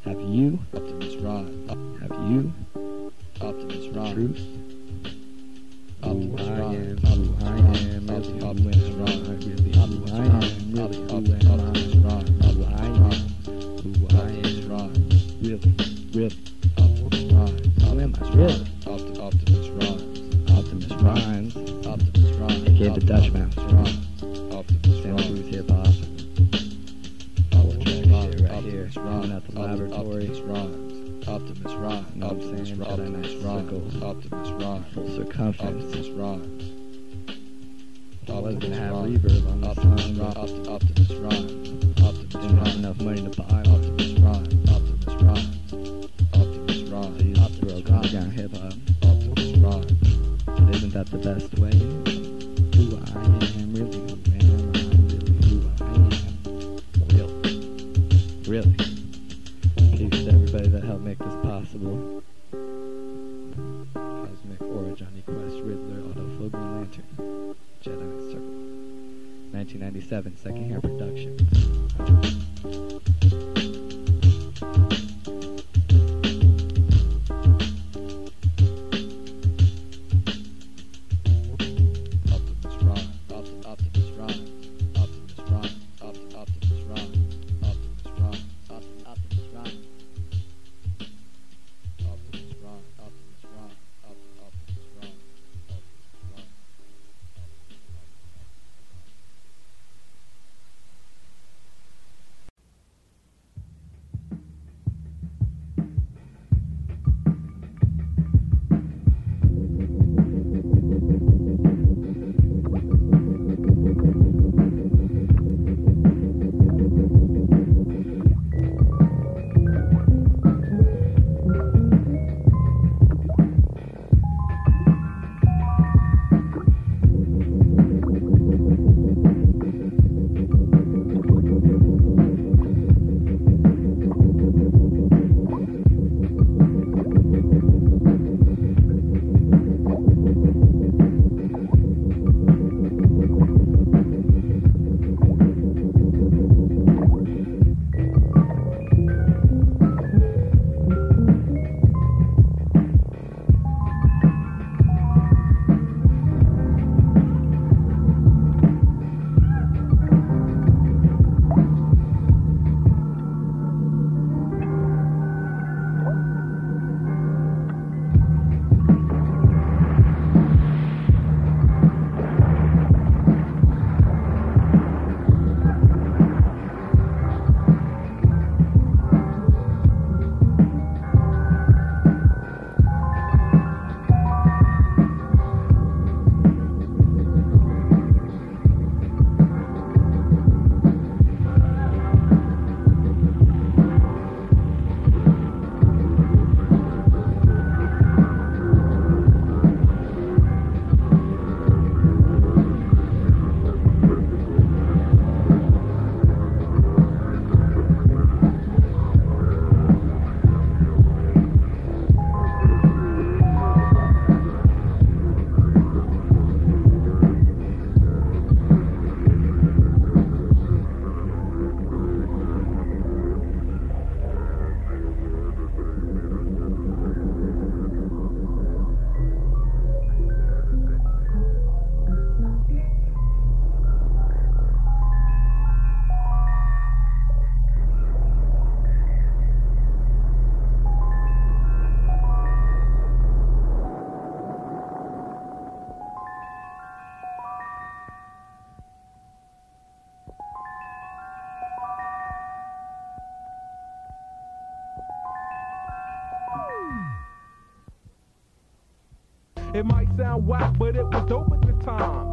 Have you? Optimus Rhymes. Have you? Optimus Rhymes. Truth? Optimus am, who I am, Optimus really, who I, Rhymes. really, who I am, really, Optimus am Optimus Rhymes. who I am, who I am, really, really, Optimus Rhymes. who am I, really? Optimus aka the Dutch Mouse. Optimus Rhymes. Cruz Hip Hop, Optimus right here, Optimus coming the laboratory. Optimus Rhymes. Optimus Rhymes. Know what I'm Optimus saying? Rhymes. Got a nice Optimus Rhymes. Optimus full circumference. Optimus. I was Optimus gonna have reverb on the Optimus but Optimus Rhymes. Optimus didn't have enough money to buy one. Optimus Rhymes. Optimus Rhymes. Optimus So Rhymes. really. Thanks to everybody that helped make this possible. Cosmic Aura, Johnny Quest, Riddler, Autophobia Lantern, Jedi Circle. 1997, Second Hair Productions. Sound whack, but it was dope at the time.